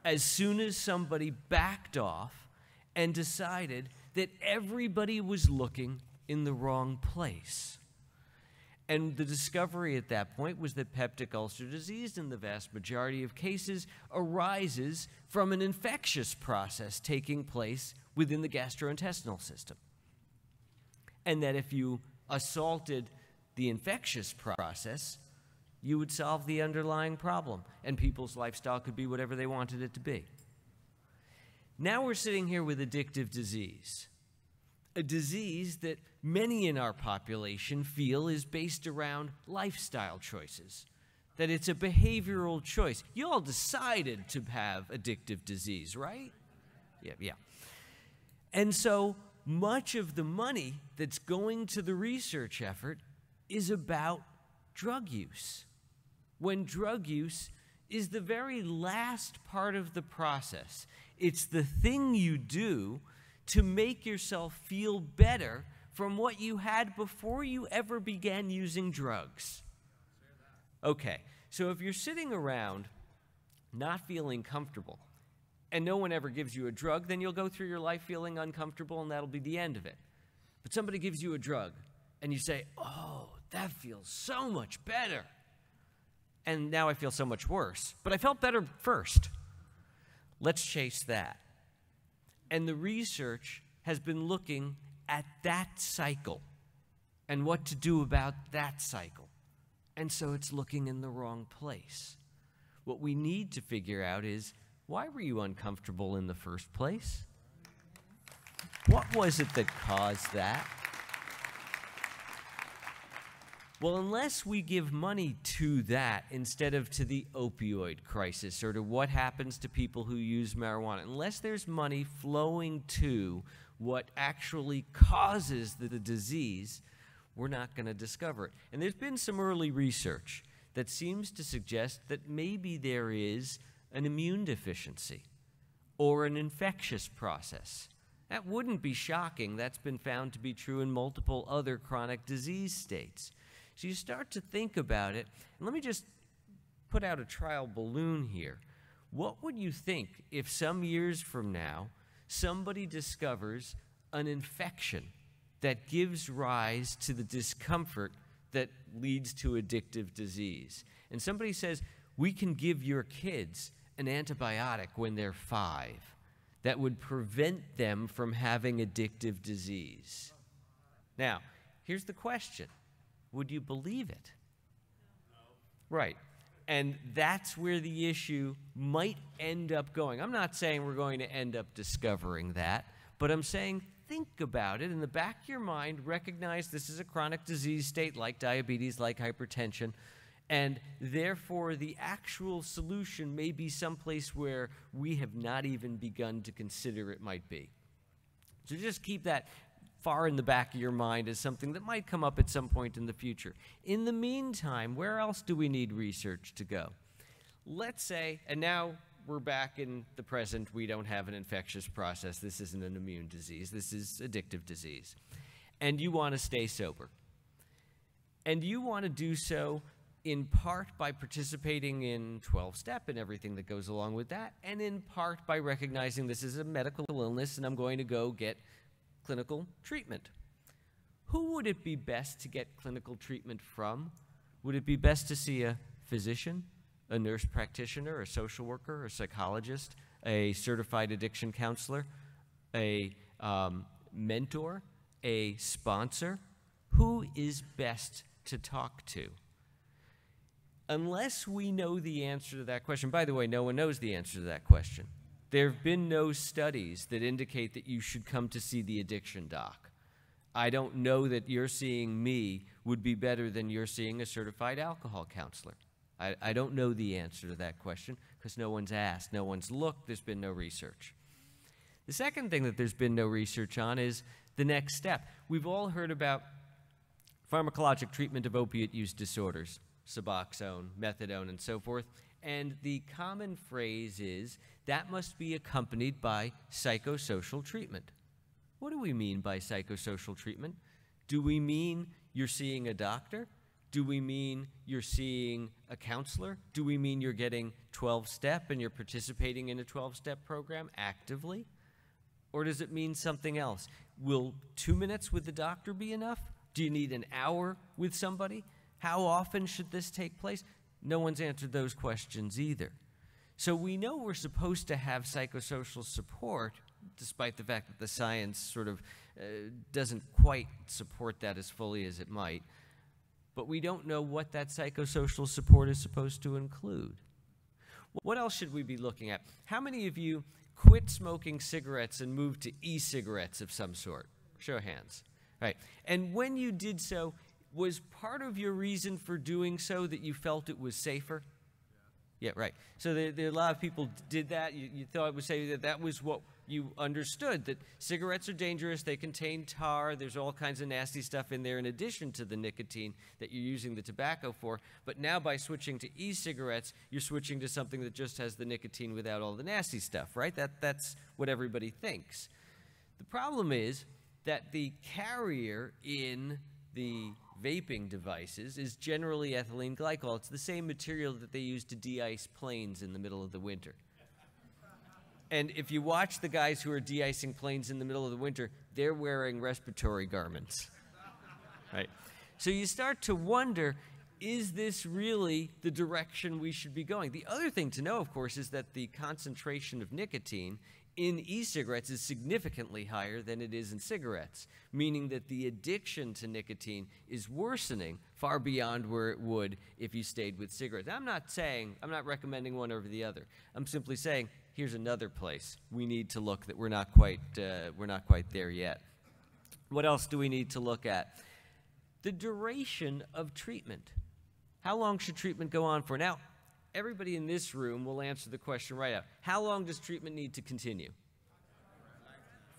As soon as somebody backed off and decided that everybody was looking in the wrong place. And the discovery at that point was that peptic ulcer disease, in the vast majority of cases, arises from an infectious process taking place within the gastrointestinal system. And that if you assaulted the infectious process, you would solve the underlying problem, and people's lifestyle could be whatever they wanted it to be. Now we're sitting here with addictive disease, a disease that many in our population feel is based around lifestyle choices, that it's a behavioral choice. You all decided to have addictive disease, right? Yeah, yeah. And so much of the money that's going to the research effort is about drug use. When drug use is the very last part of the process, it's the thing you do to make yourself feel better from what you had before you ever began using drugs. Okay, so if you're sitting around not feeling comfortable, and no one ever gives you a drug, then you'll go through your life feeling uncomfortable, and that'll be the end of it. But somebody gives you a drug, and you say, Oh, that feels so much better. And now I feel so much worse. But I felt better first. Let's chase that. And the research has been looking at that cycle and what to do about that cycle. And so it's looking in the wrong place. What we need to figure out is why were you uncomfortable in the first place? What was it that caused that? Well, unless we give money to that instead of to the opioid crisis or to what happens to people who use marijuana, unless there's money flowing to what actually causes the, the disease, we're not going to discover it. And there's been some early research that seems to suggest that maybe there is an immune deficiency or an infectious process. That wouldn't be shocking. That's been found to be true in multiple other chronic disease states. So you start to think about it. And let me just put out a trial balloon here. What would you think if some years from now somebody discovers an infection that gives rise to the discomfort that leads to addictive disease? And somebody says, we can give your kids an antibiotic when they're five that would prevent them from having addictive disease. Now, here's the question Would you believe it? Right. And that's where the issue might end up going. I'm not saying we're going to end up discovering that, but I'm saying think about it in the back of your mind, recognize this is a chronic disease state like diabetes, like hypertension, and therefore the actual solution may be someplace where we have not even begun to consider it might be. So just keep that far in the back of your mind as something that might come up at some point in the future. In the meantime, where else do we need research to go? Let's say, and now we're back in the present, we don't have an infectious process. This isn't an immune disease, this is addictive disease. And you want to stay sober. And you want to do so in part by participating in 12 step and everything that goes along with that, and in part by recognizing this is a medical illness and I'm going to go get clinical treatment. Who would it be best to get clinical treatment from? Would it be best to see a physician, a nurse practitioner, a social worker, a psychologist, a certified addiction counselor, a um, mentor, a sponsor? Who is best to talk to? Unless we know the answer to that question, by the way, no one knows the answer to that question. There have been no studies that indicate that you should come to see the addiction doc. I don't know that you're seeing me would be better than you're seeing a certified alcohol counselor. I, I don't know the answer to that question because no one's asked, no one's looked, there's been no research. The second thing that there's been no research on is the next step. We've all heard about pharmacologic treatment of opiate use disorders, Suboxone, methadone, and so forth. And the common phrase is that must be accompanied by psychosocial treatment. What do we mean by psychosocial treatment? Do we mean you're seeing a doctor? Do we mean you're seeing a counselor? Do we mean you're getting 12 step and you're participating in a 12 step program actively? Or does it mean something else? Will two minutes with the doctor be enough? Do you need an hour with somebody? How often should this take place? No one's answered those questions either. So we know we're supposed to have psychosocial support, despite the fact that the science sort of uh, doesn't quite support that as fully as it might. But we don't know what that psychosocial support is supposed to include. What else should we be looking at? How many of you quit smoking cigarettes and moved to e cigarettes of some sort? Show of hands. Right. And when you did so, was part of your reason for doing so that you felt it was safer? Yeah, right. So there, there, a lot of people did that. You, you thought it would say that that was what you understood that cigarettes are dangerous. They contain tar. There's all kinds of nasty stuff in there in addition to the nicotine that you're using the tobacco for. But now by switching to e-cigarettes, you're switching to something that just has the nicotine without all the nasty stuff, right? That, that's what everybody thinks. The problem is that the carrier in the vaping devices is generally ethylene glycol. It's the same material that they use to de-ice planes in the middle of the winter. And if you watch the guys who are de-icing planes in the middle of the winter, they're wearing respiratory garments. Right? So you start to wonder, is this really the direction we should be going? The other thing to know, of course, is that the concentration of nicotine in e-cigarettes is significantly higher than it is in cigarettes, meaning that the addiction to nicotine is worsening far beyond where it would if you stayed with cigarettes. I'm not saying, I'm not recommending one over the other. I'm simply saying, here's another place we need to look that we're not quite, uh, we're not quite there yet. What else do we need to look at? The duration of treatment. How long should treatment go on for? Now, everybody in this room will answer the question right out. How long does treatment need to continue?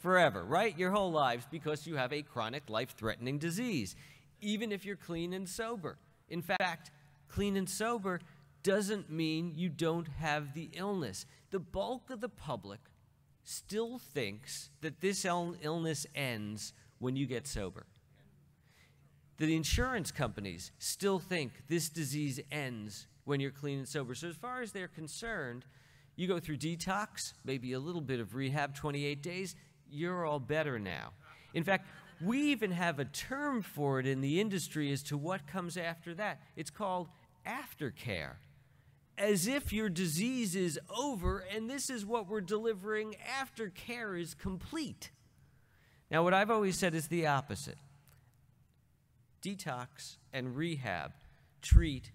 forever, right? Your whole lives because you have a chronic life threatening disease, even if you're clean and sober. In fact, clean and sober doesn't mean you don't have the illness. The bulk of the public still thinks that this illness ends when you get sober. The insurance companies still think this disease ends when you're clean and sober. So, as far as they're concerned, you go through detox, maybe a little bit of rehab, 28 days, you're all better now. In fact, we even have a term for it in the industry as to what comes after that. It's called aftercare. As if your disease is over, and this is what we're delivering after care is complete. Now, what I've always said is the opposite detox and rehab treat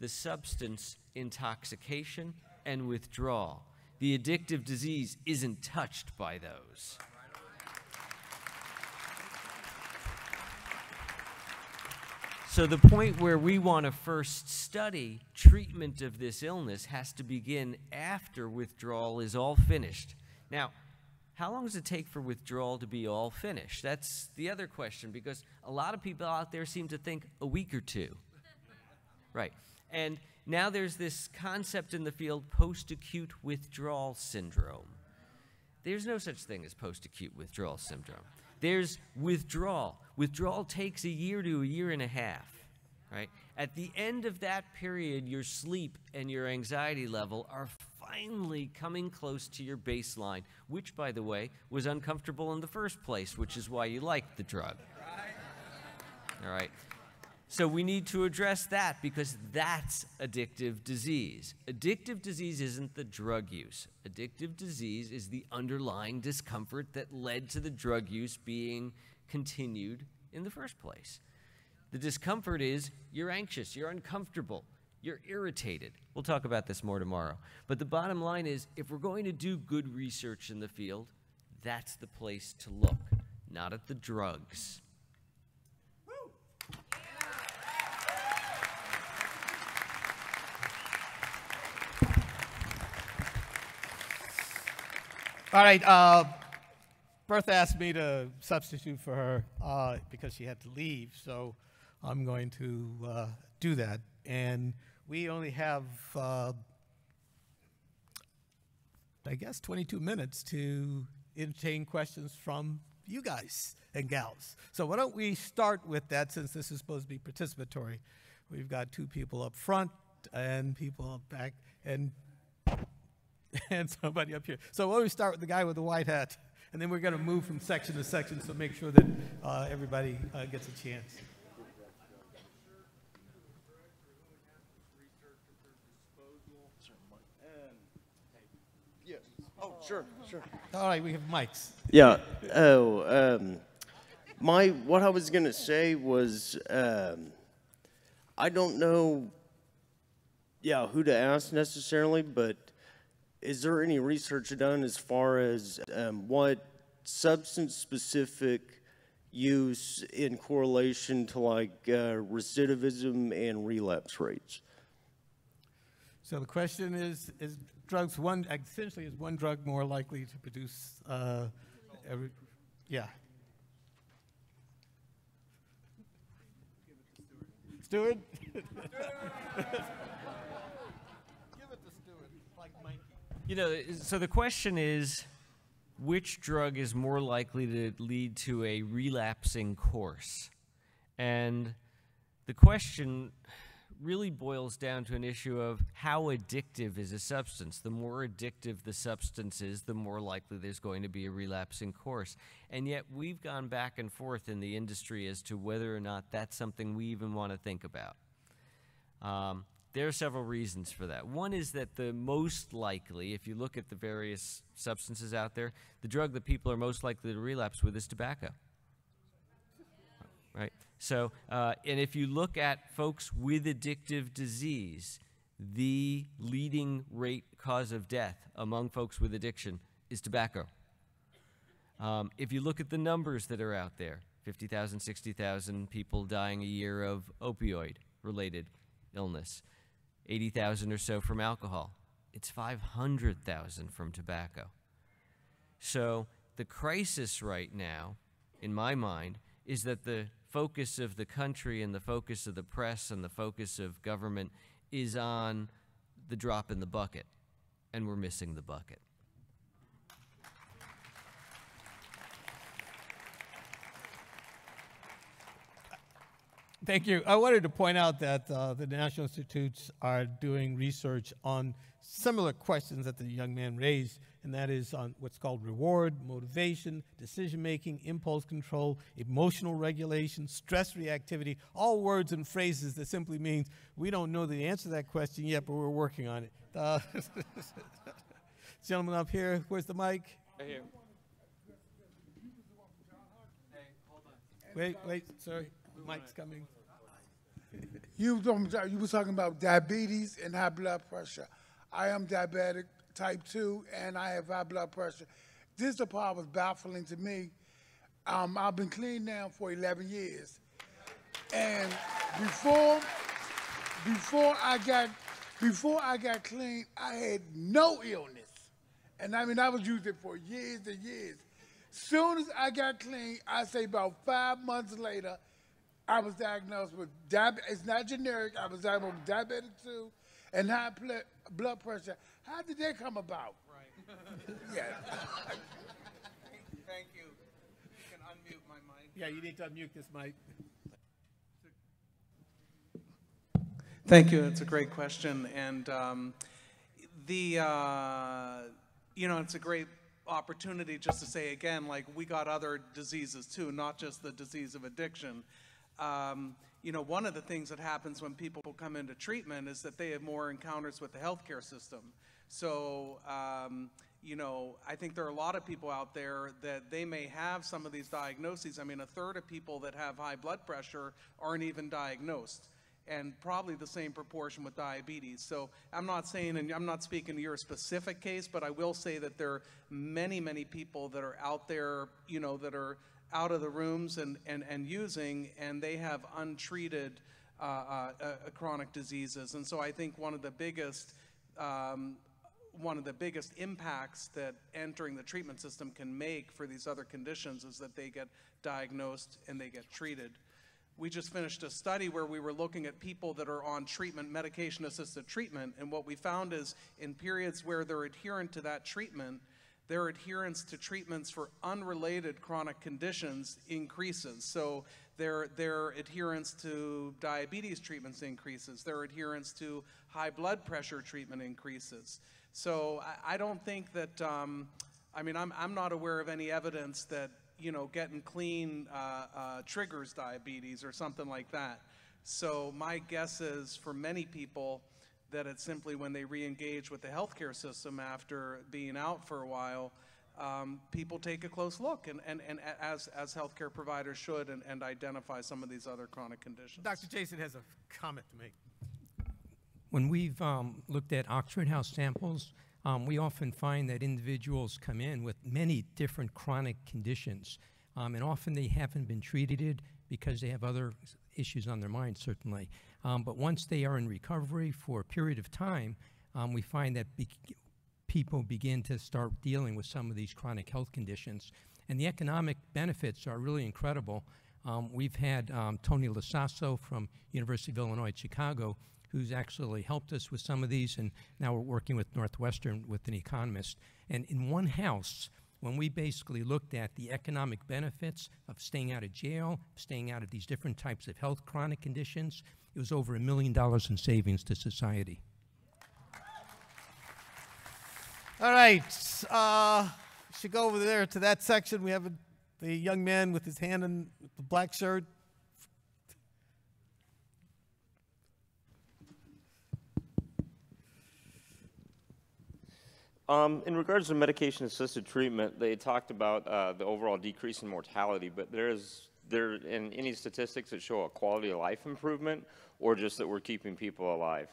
the substance intoxication and withdrawal. The addictive disease isn't touched by those. So, the point where we want to first study treatment of this illness has to begin after withdrawal is all finished. Now, how long does it take for withdrawal to be all finished? That's the other question because a lot of people out there seem to think a week or two. Right. And now there's this concept in the field post acute withdrawal syndrome. There's no such thing as post acute withdrawal syndrome. There's withdrawal. Withdrawal takes a year to a year and a half, right? At the end of that period, your sleep and your anxiety level are finally coming close to your baseline, which, by the way, was uncomfortable in the first place, which is why you liked the drug. All right. So we need to address that because that's addictive disease. Addictive disease isn't the drug use. Addictive disease is the underlying discomfort that led to the drug use being continued in the first place. The discomfort is you're anxious, you're uncomfortable, you're irritated. We'll talk about this more tomorrow. But the bottom line is if we're going to do good research in the field, that's the place to look, not at the drugs. All right, uh, Bertha asked me to substitute for her uh, because she had to leave, so I'm going to uh, do that. And we only have, uh, I guess, 22 minutes to entertain questions from you guys and gals. So why don't we start with that since this is supposed to be participatory? We've got two people up front and people up back, and and somebody up here. So why don't we start with the guy with the white hat, and then we're going to move from section to section, so make sure that uh, everybody uh, gets a chance. Yes. Oh, sure, sure. All right, we have mics. Yeah. Oh, um, my what I was gonna say was um, I don't know. Yeah, who to ask necessarily, but is there any research done as far as um, what substance-specific use in correlation to like uh, recidivism and relapse rates? So the question is, is drugs one, essentially, is one drug more likely to produce, uh, every, yeah. Stuart? Give it to Stuart, like Mikey. You know, so the question is which drug is more likely to lead to a relapsing course? And the question really boils down to an issue of how addictive is a substance. The more addictive the substance is, the more likely there's going to be a relapsing course. And yet we've gone back and forth in the industry as to whether or not that's something we even want to think about. Um, there are several reasons for that. One is that the most likely, if you look at the various substances out there, the drug that people are most likely to relapse with is tobacco. Right? So, uh, and if you look at folks with addictive disease, the leading rate cause of death among folks with addiction is tobacco. Um, if you look at the numbers that are out there 50,000, 60,000 people dying a year of opioid related illness, 80,000 or so from alcohol. It's 500,000 from tobacco. So The crisis right now, in my mind, is that the focus of the country and the focus of the press and the focus of government is on the drop in the bucket, and we're missing the bucket. Thank you. I wanted to point out that uh, the National Institutes are doing research on similar questions that the young man raised, and that is on what's called reward, motivation, decision making, impulse control, emotional regulation, stress reactivity, all words and phrases that simply means we don't know the answer to that question yet, but we're working on it. Uh, gentleman up here, where's the mic? Right here. Wait, wait, sorry. Mic's coming. You, was talking- you was talking about diabetes and high blood pressure. I am diabetic type 2 and I have high blood pressure. This is the part was baffling to me. Um, I've been clean now for 11 years. And before, before I got, before I got clean, I had no illness. And I mean, I was using it for years and years. Soon as I got clean, I say about five months later, I was diagnosed with diabetes. It's not generic. I was diagnosed with diabetic too, and high ple- blood pressure. How did that come about? Right. yeah. Thank you. You can unmute my mic. Yeah, you need to unmute this mic. Thank you. It's a great question, and um, the uh, you know it's a great opportunity just to say again, like we got other diseases too, not just the disease of addiction. Um, you know, one of the things that happens when people come into treatment is that they have more encounters with the healthcare system. So, um, you know, I think there are a lot of people out there that they may have some of these diagnoses. I mean, a third of people that have high blood pressure aren't even diagnosed and probably the same proportion with diabetes. So I'm not saying, and I'm not speaking to your specific case, but I will say that there are many, many people that are out there, you know, that are out of the rooms and, and, and using, and they have untreated uh, uh, uh, chronic diseases. And so I think one of the biggest um, one of the biggest impacts that entering the treatment system can make for these other conditions is that they get diagnosed and they get treated. We just finished a study where we were looking at people that are on treatment, medication assisted treatment, and what we found is in periods where they're adherent to that treatment, their adherence to treatments for unrelated chronic conditions increases. So their, their adherence to diabetes treatments increases, their adherence to high blood pressure treatment increases. So I, I don't think that, um, I mean, I'm, I'm not aware of any evidence that, you know, getting clean uh, uh, triggers diabetes or something like that. So my guess is for many people, that it's simply when they re-engage with the healthcare system after being out for a while, um, people take a close look and, and, and as, as healthcare providers should and, and identify some of these other chronic conditions. Dr. Jason has a comment to make. When we've um, looked at Oxford House samples, um, we often find that individuals come in with many different chronic conditions, um, and often they haven't been treated because they have other issues on their mind, certainly. Um, but once they are in recovery for a period of time, um, we find that be- people begin to start dealing with some of these chronic health conditions. And the economic benefits are really incredible. Um, we've had um, Tony Lo Sasso from University of Illinois Chicago, who's actually helped us with some of these, and now we're working with Northwestern with an economist. And in one house, when we basically looked at the economic benefits of staying out of jail, staying out of these different types of health chronic conditions, it was over a million dollars in savings to society. All right, uh, should go over there to that section. We have a, the young man with his hand in the black shirt. Um, in regards to medication-assisted treatment, they talked about uh, the overall decrease in mortality, but there's there in any statistics that show a quality of life improvement, or just that we're keeping people alive.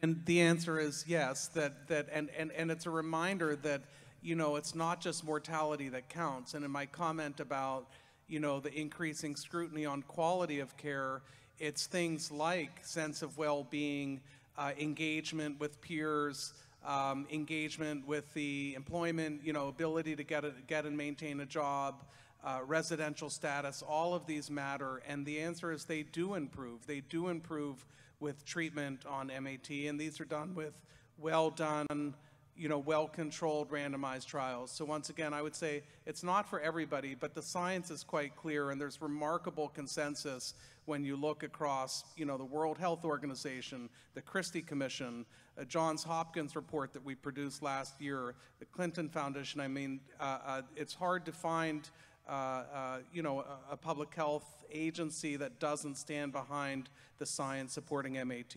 And the answer is yes, that, that and, and, and it's a reminder that, you know, it's not just mortality that counts. And in my comment about, you know, the increasing scrutiny on quality of care, it's things like sense of well-being, uh, engagement with peers, um, engagement with the employment, you know, ability to get, a, get and maintain a job, uh, residential status, all of these matter. And the answer is they do improve. They do improve with treatment on MAT, and these are done with well done, you know, well-controlled randomized trials. So once again, I would say it's not for everybody, but the science is quite clear, and there's remarkable consensus when you look across, you know, the World Health Organization, the Christie Commission, a Johns Hopkins report that we produced last year, the Clinton Foundation. I mean, uh, uh, it's hard to find, uh, uh, you know, a, a public health agency that doesn't stand behind the science supporting MAT.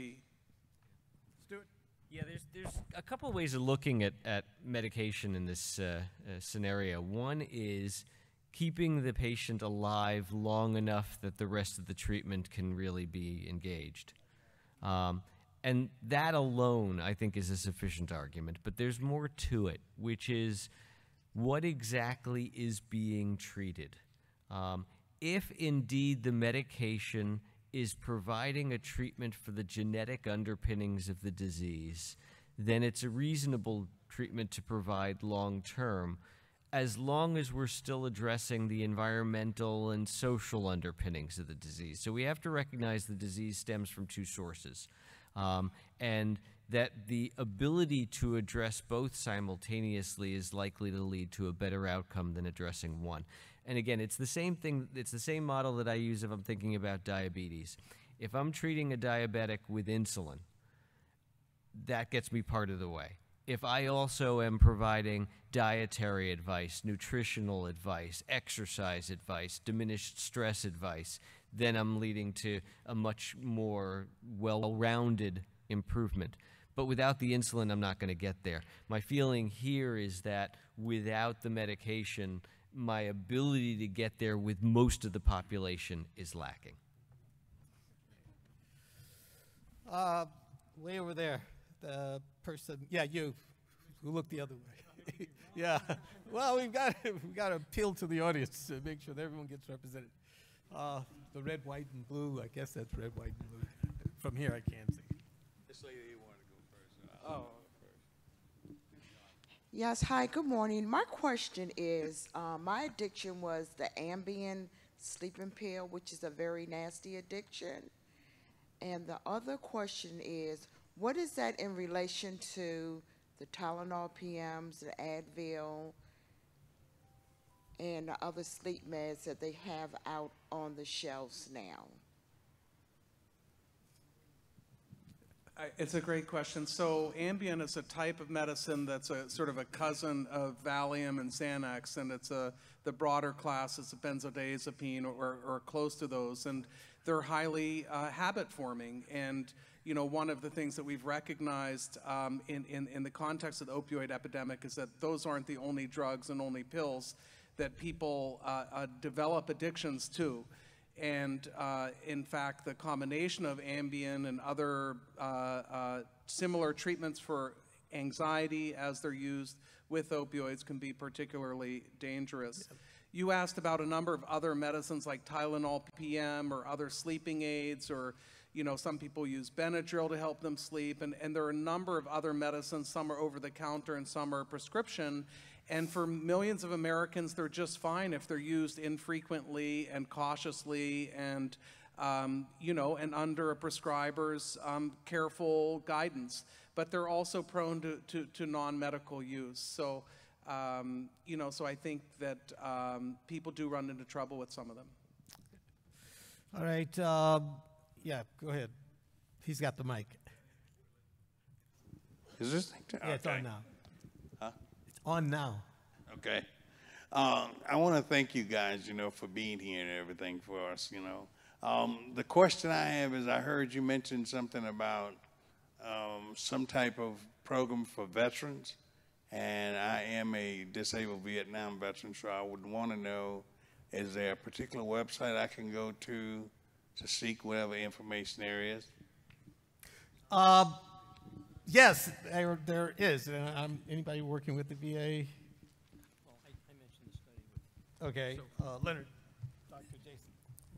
Stuart? Yeah, there's there's a couple ways of looking at, at medication in this uh, uh, scenario. One is keeping the patient alive long enough that the rest of the treatment can really be engaged. Um, and that alone, I think, is a sufficient argument. But there's more to it, which is what exactly is being treated. Um, if indeed the medication is providing a treatment for the genetic underpinnings of the disease, then it's a reasonable treatment to provide long term, as long as we're still addressing the environmental and social underpinnings of the disease. So we have to recognize the disease stems from two sources. Um, and that the ability to address both simultaneously is likely to lead to a better outcome than addressing one. And again, it's the same thing, it's the same model that I use if I'm thinking about diabetes. If I'm treating a diabetic with insulin, that gets me part of the way. If I also am providing dietary advice, nutritional advice, exercise advice, diminished stress advice, then I'm leading to a much more well rounded improvement. But without the insulin, I'm not going to get there. My feeling here is that without the medication, my ability to get there with most of the population is lacking. Uh, way over there, the person, yeah, you, who looked the other way. yeah. Well, we've got we've got to appeal to the audience to make sure that everyone gets represented. Uh, the red, white, and blue. I guess that's red, white, and blue. From here, I can't see. This lady wanted to go first. so Oh. Yes, hi, good morning. My question is, uh, my addiction was the Ambien sleeping pill, which is a very nasty addiction. And the other question is, what is that in relation to the Tylenol PMs, the Advil, and the other sleep meds that they have out on the shelves now? It's a great question. So Ambien is a type of medicine that's a sort of a cousin of Valium and Xanax, and it's a the broader class is a benzodiazepine or, or close to those, and they're highly uh, habit forming. And you know, one of the things that we've recognized um, in, in in the context of the opioid epidemic is that those aren't the only drugs and only pills that people uh, uh, develop addictions to. And uh, in fact, the combination of Ambien and other uh, uh, similar treatments for anxiety as they're used with opioids can be particularly dangerous. You asked about a number of other medicines like Tylenol PM or other sleeping aids or you know, some people use Benadryl to help them sleep, and, and there are a number of other medicines. Some are over the counter and some are prescription. And for millions of Americans, they're just fine if they're used infrequently and cautiously and, um, you know, and under a prescriber's um, careful guidance. But they're also prone to, to, to non medical use. So, um, you know, so I think that um, people do run into trouble with some of them. All right. Um, yeah, go ahead. He's got the mic. Is this thing? Yeah, it's okay. on now. Huh? It's on now. Okay. Um, I want to thank you guys, you know, for being here and everything for us, you know. Um, the question I have is I heard you mention something about um, some type of program for veterans, and I am a disabled Vietnam veteran, so I would want to know is there a particular website I can go to to seek whatever information there is? Um, yes, there, there is. And um, anybody working with the VA? Okay, uh, Leonard, Dr. Jason.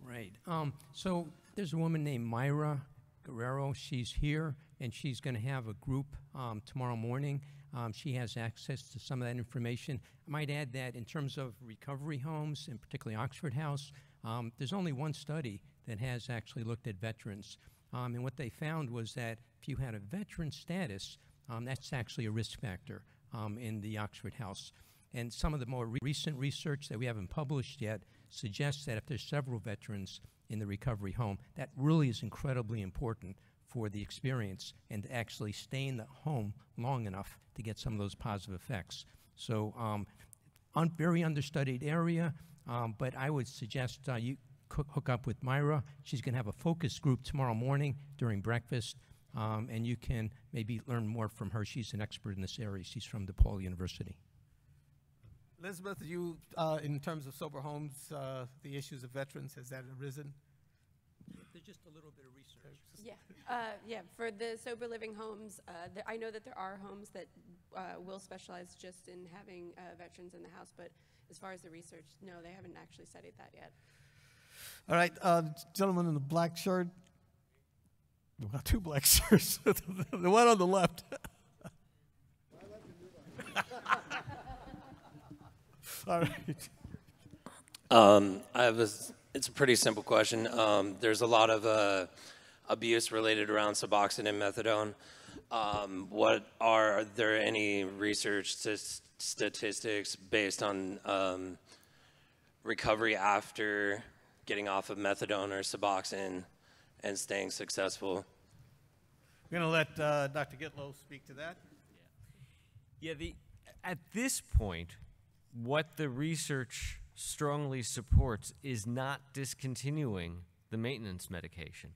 Right. Um, so there's a woman named Myra Guerrero. She's here, and she's going to have a group um, tomorrow morning. Um, she has access to some of that information. I might add that in terms of recovery homes, and particularly Oxford House, um, there's only one study that has actually looked at veterans. Um, and what they found was that if you had a veteran status, um, that's actually a risk factor um, in the Oxford House. And some of the more re- recent research that we haven't published yet suggests that if there's several veterans in the recovery home, that really is incredibly important for the experience and to actually stay in the home long enough to get some of those positive effects. So, um, un- very understudied area, um, but I would suggest uh, you hook up with Myra. She's going to have a focus group tomorrow morning during breakfast, um, and you can maybe learn more from her. She's an expert in this area. She's from DePaul University. Elizabeth, you, uh, in terms of sober homes, uh, the issues of veterans, has that arisen? There's just a little bit of research. Yeah, uh, yeah. For the sober living homes, uh, there, I know that there are homes that uh, will specialize just in having uh, veterans in the house, but as far as the research, no, they haven't actually studied that yet. All right, uh, gentleman in the black shirt. Well, two black shirts. the one on the left. All right. Um, I have a, it's a pretty simple question. Um, there's a lot of uh, abuse related around Suboxone and methadone. Um, what are, are there any research st- statistics based on um, recovery after getting off of methadone or Suboxone and staying successful? We're going to let uh, Dr. Gitlow speak to that. Yeah, the at this point, what the research strongly supports is not discontinuing the maintenance medication,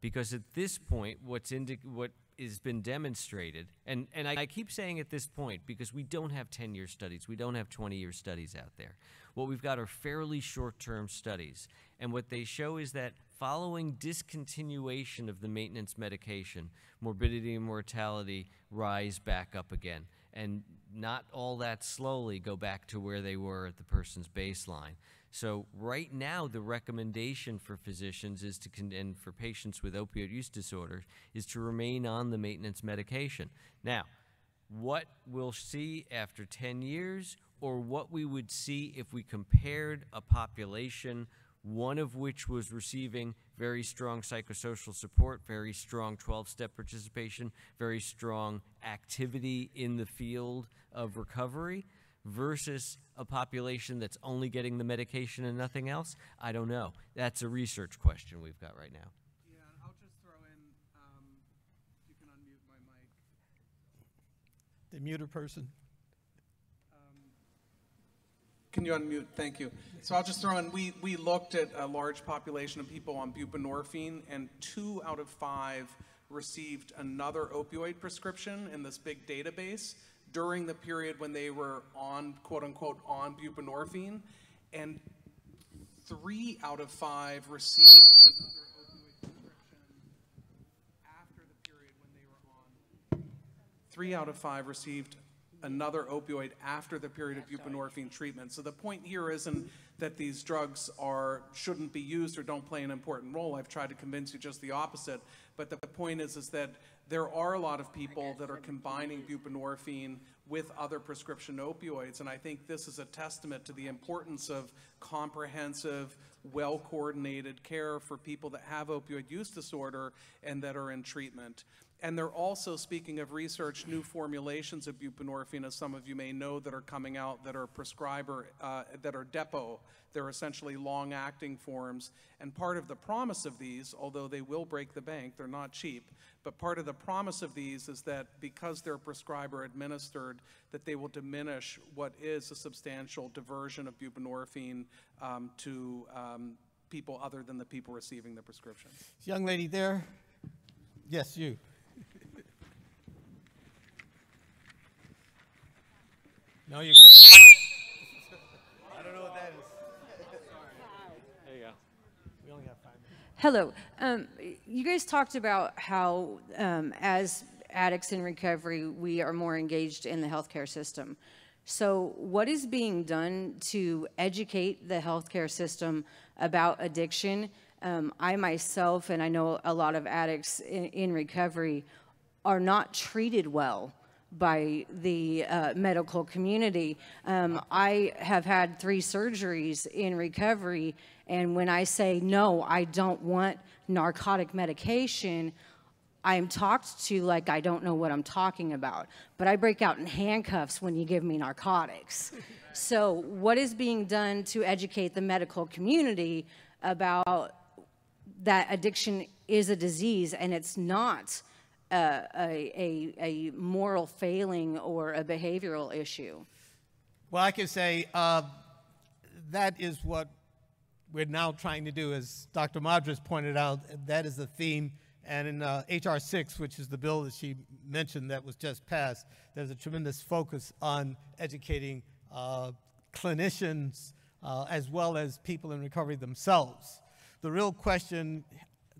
because at this point, what's indi- what has been demonstrated, and, and I, I keep saying at this point because we don't have 10 year studies, we don't have 20 year studies out there. What we've got are fairly short term studies. And what they show is that following discontinuation of the maintenance medication, morbidity and mortality rise back up again. And not all that slowly go back to where they were at the person's baseline. So right now, the recommendation for physicians is to, and for patients with opioid use disorders, is to remain on the maintenance medication. Now, what we'll see after 10 years, or what we would see if we compared a population, one of which was receiving very strong psychosocial support, very strong 12 step participation, very strong activity in the field of recovery, versus a population that's only getting the medication and nothing else? I don't know. That's a research question we've got right now. Yeah, I'll just throw in, um, you can unmute my mic. The muted person. Can you unmute? Thank you. So I'll just throw in, we, we looked at a large population of people on buprenorphine, and two out of five received another opioid prescription in this big database during the period when they were on, quote unquote, on buprenorphine. And three out of five received another opioid prescription after the period when they were on three out of five received another opioid after the period of buprenorphine treatment. So the point here isn't that these drugs are shouldn't be used or don't play an important role. I've tried to convince you just the opposite. But the point is is that there are a lot of people that are combining buprenorphine with other prescription opioids, and I think this is a testament to the importance of comprehensive, well coordinated care for people that have opioid use disorder and that are in treatment. And they're also, speaking of research, new formulations of buprenorphine, as some of you may know, that are coming out that are prescriber, uh, that are depot. They're essentially long acting forms. And part of the promise of these, although they will break the bank, they're not cheap, but part of the promise of these is that because they're prescriber administered, that they will diminish what is a substantial diversion of buprenorphine um, to um, people other than the people receiving the prescription. Young lady there. Yes, you. No, you can't. I don't know what that is. There you go. We only have five minutes. Hello. Um, you guys talked about how, um, as addicts in recovery, we are more engaged in the healthcare system. So, what is being done to educate the healthcare system about addiction Um, I myself, and I know a lot of addicts in, in recovery, are not treated well by the uh, medical community. Um, I have had three surgeries in recovery, and when I say no, I don't want narcotic medication, I'm talked to like I don't know what I'm talking about. But I break out in handcuffs when you give me narcotics. so, what is being done to educate the medical community about that addiction is a disease and it's not? A, a, a moral failing or a behavioral issue? Well, I can say uh, that is what we're now trying to do. As Dr. Madras pointed out, that is the theme. And in uh, H.R. 6, which is the bill that she mentioned that was just passed, there's a tremendous focus on educating uh, clinicians uh, as well as people in recovery themselves. The real question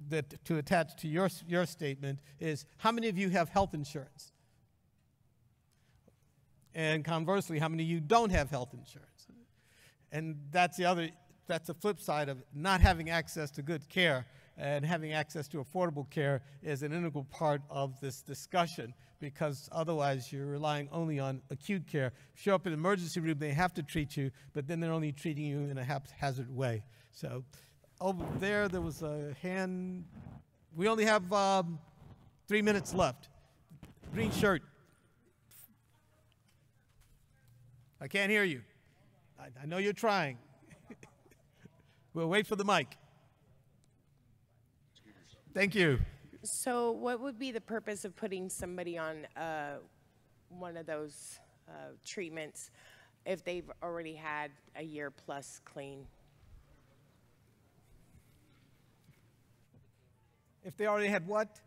that to attach to your, your statement is how many of you have health insurance? And conversely, how many of you don't have health insurance? And that's the other, that's the flip side of not having access to good care and having access to affordable care is an integral part of this discussion because otherwise you're relying only on acute care. Show up in an emergency room, they have to treat you, but then they're only treating you in a haphazard way. So over there, there was a hand. We only have um, three minutes left. Green shirt. I can't hear you. I, I know you're trying. we'll wait for the mic. Thank you. So, what would be the purpose of putting somebody on uh, one of those uh, treatments if they've already had a year plus clean? If they already had what?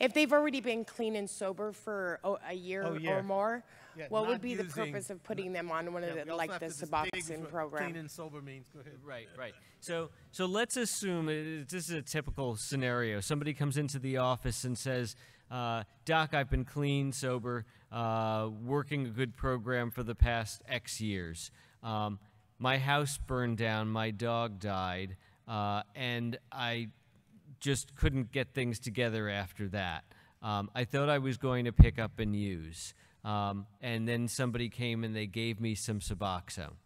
If they've already been clean and sober for oh, a year Oh, yeah. or more, Yeah, what would be the purpose of putting them on one Yeah, of we the, like the to Suboxone what program? Clean and sober means. Go ahead. Right, right. So, so let's assume it- this is a typical scenario. Somebody comes into the office and says, uh, "Doc, I've been clean, sober, uh, working a good program for the past X years. Um, my house burned down, my dog died, uh, and I just couldn't get things together after that. Um, I thought I was going to pick up and use. Um, and then somebody came and they gave me some Suboxone.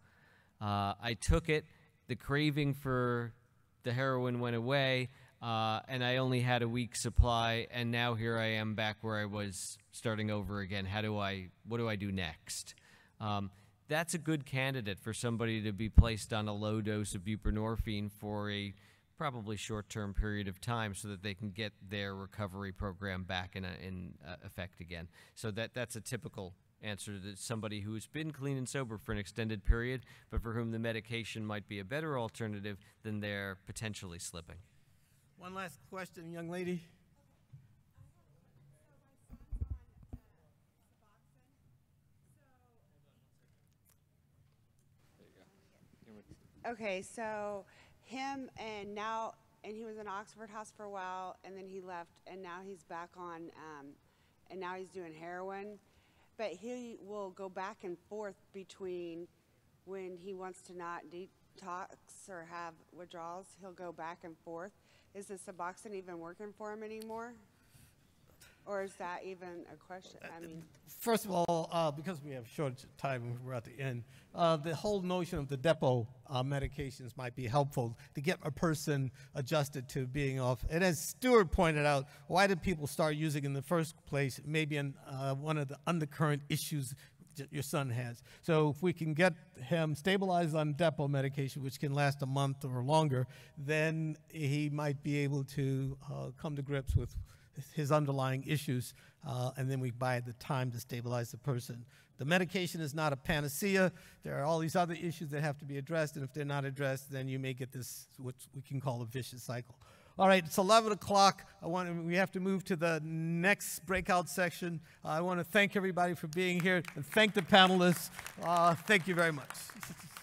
Uh, I took it. The craving for the heroin went away, uh, and I only had a week's supply. And now here I am back where I was starting over again. How do I? What do I do next? Um, that's a good candidate for somebody to be placed on a low dose of buprenorphine for a probably short-term period of time so that they can get their recovery program back in, a, in uh, effect again. So that that's a typical answer to somebody who's been clean and sober for an extended period, but for whom the medication might be a better alternative than they're potentially slipping. One last question, young lady. Okay, so him and now, and he was in Oxford House for a while, and then he left, and now he's back on, um, and now he's doing heroin. But he will go back and forth between when he wants to not detox or have withdrawals, he'll go back and forth. Is the Suboxone even working for him anymore? Or is that even a question? I mean, First of all, uh, because we have short time, we're at the end. Uh, the whole notion of the depot uh, medications might be helpful to get a person adjusted to being off. And as Stuart pointed out, why did people start using in the first place? Maybe in, uh, one of the undercurrent issues your son has. So if we can get him stabilized on depot medication, which can last a month or longer, then he might be able to uh, come to grips with his underlying issues, uh, and then we buy the time to stabilize the person. The medication is not a panacea. There are all these other issues that have to be addressed, and if they're not addressed, then you may get this, what we can call a vicious cycle. All right, it's 11 o'clock. I want we have to move to the next breakout section. I want to thank everybody for being here and thank the panelists. Uh, thank you very much.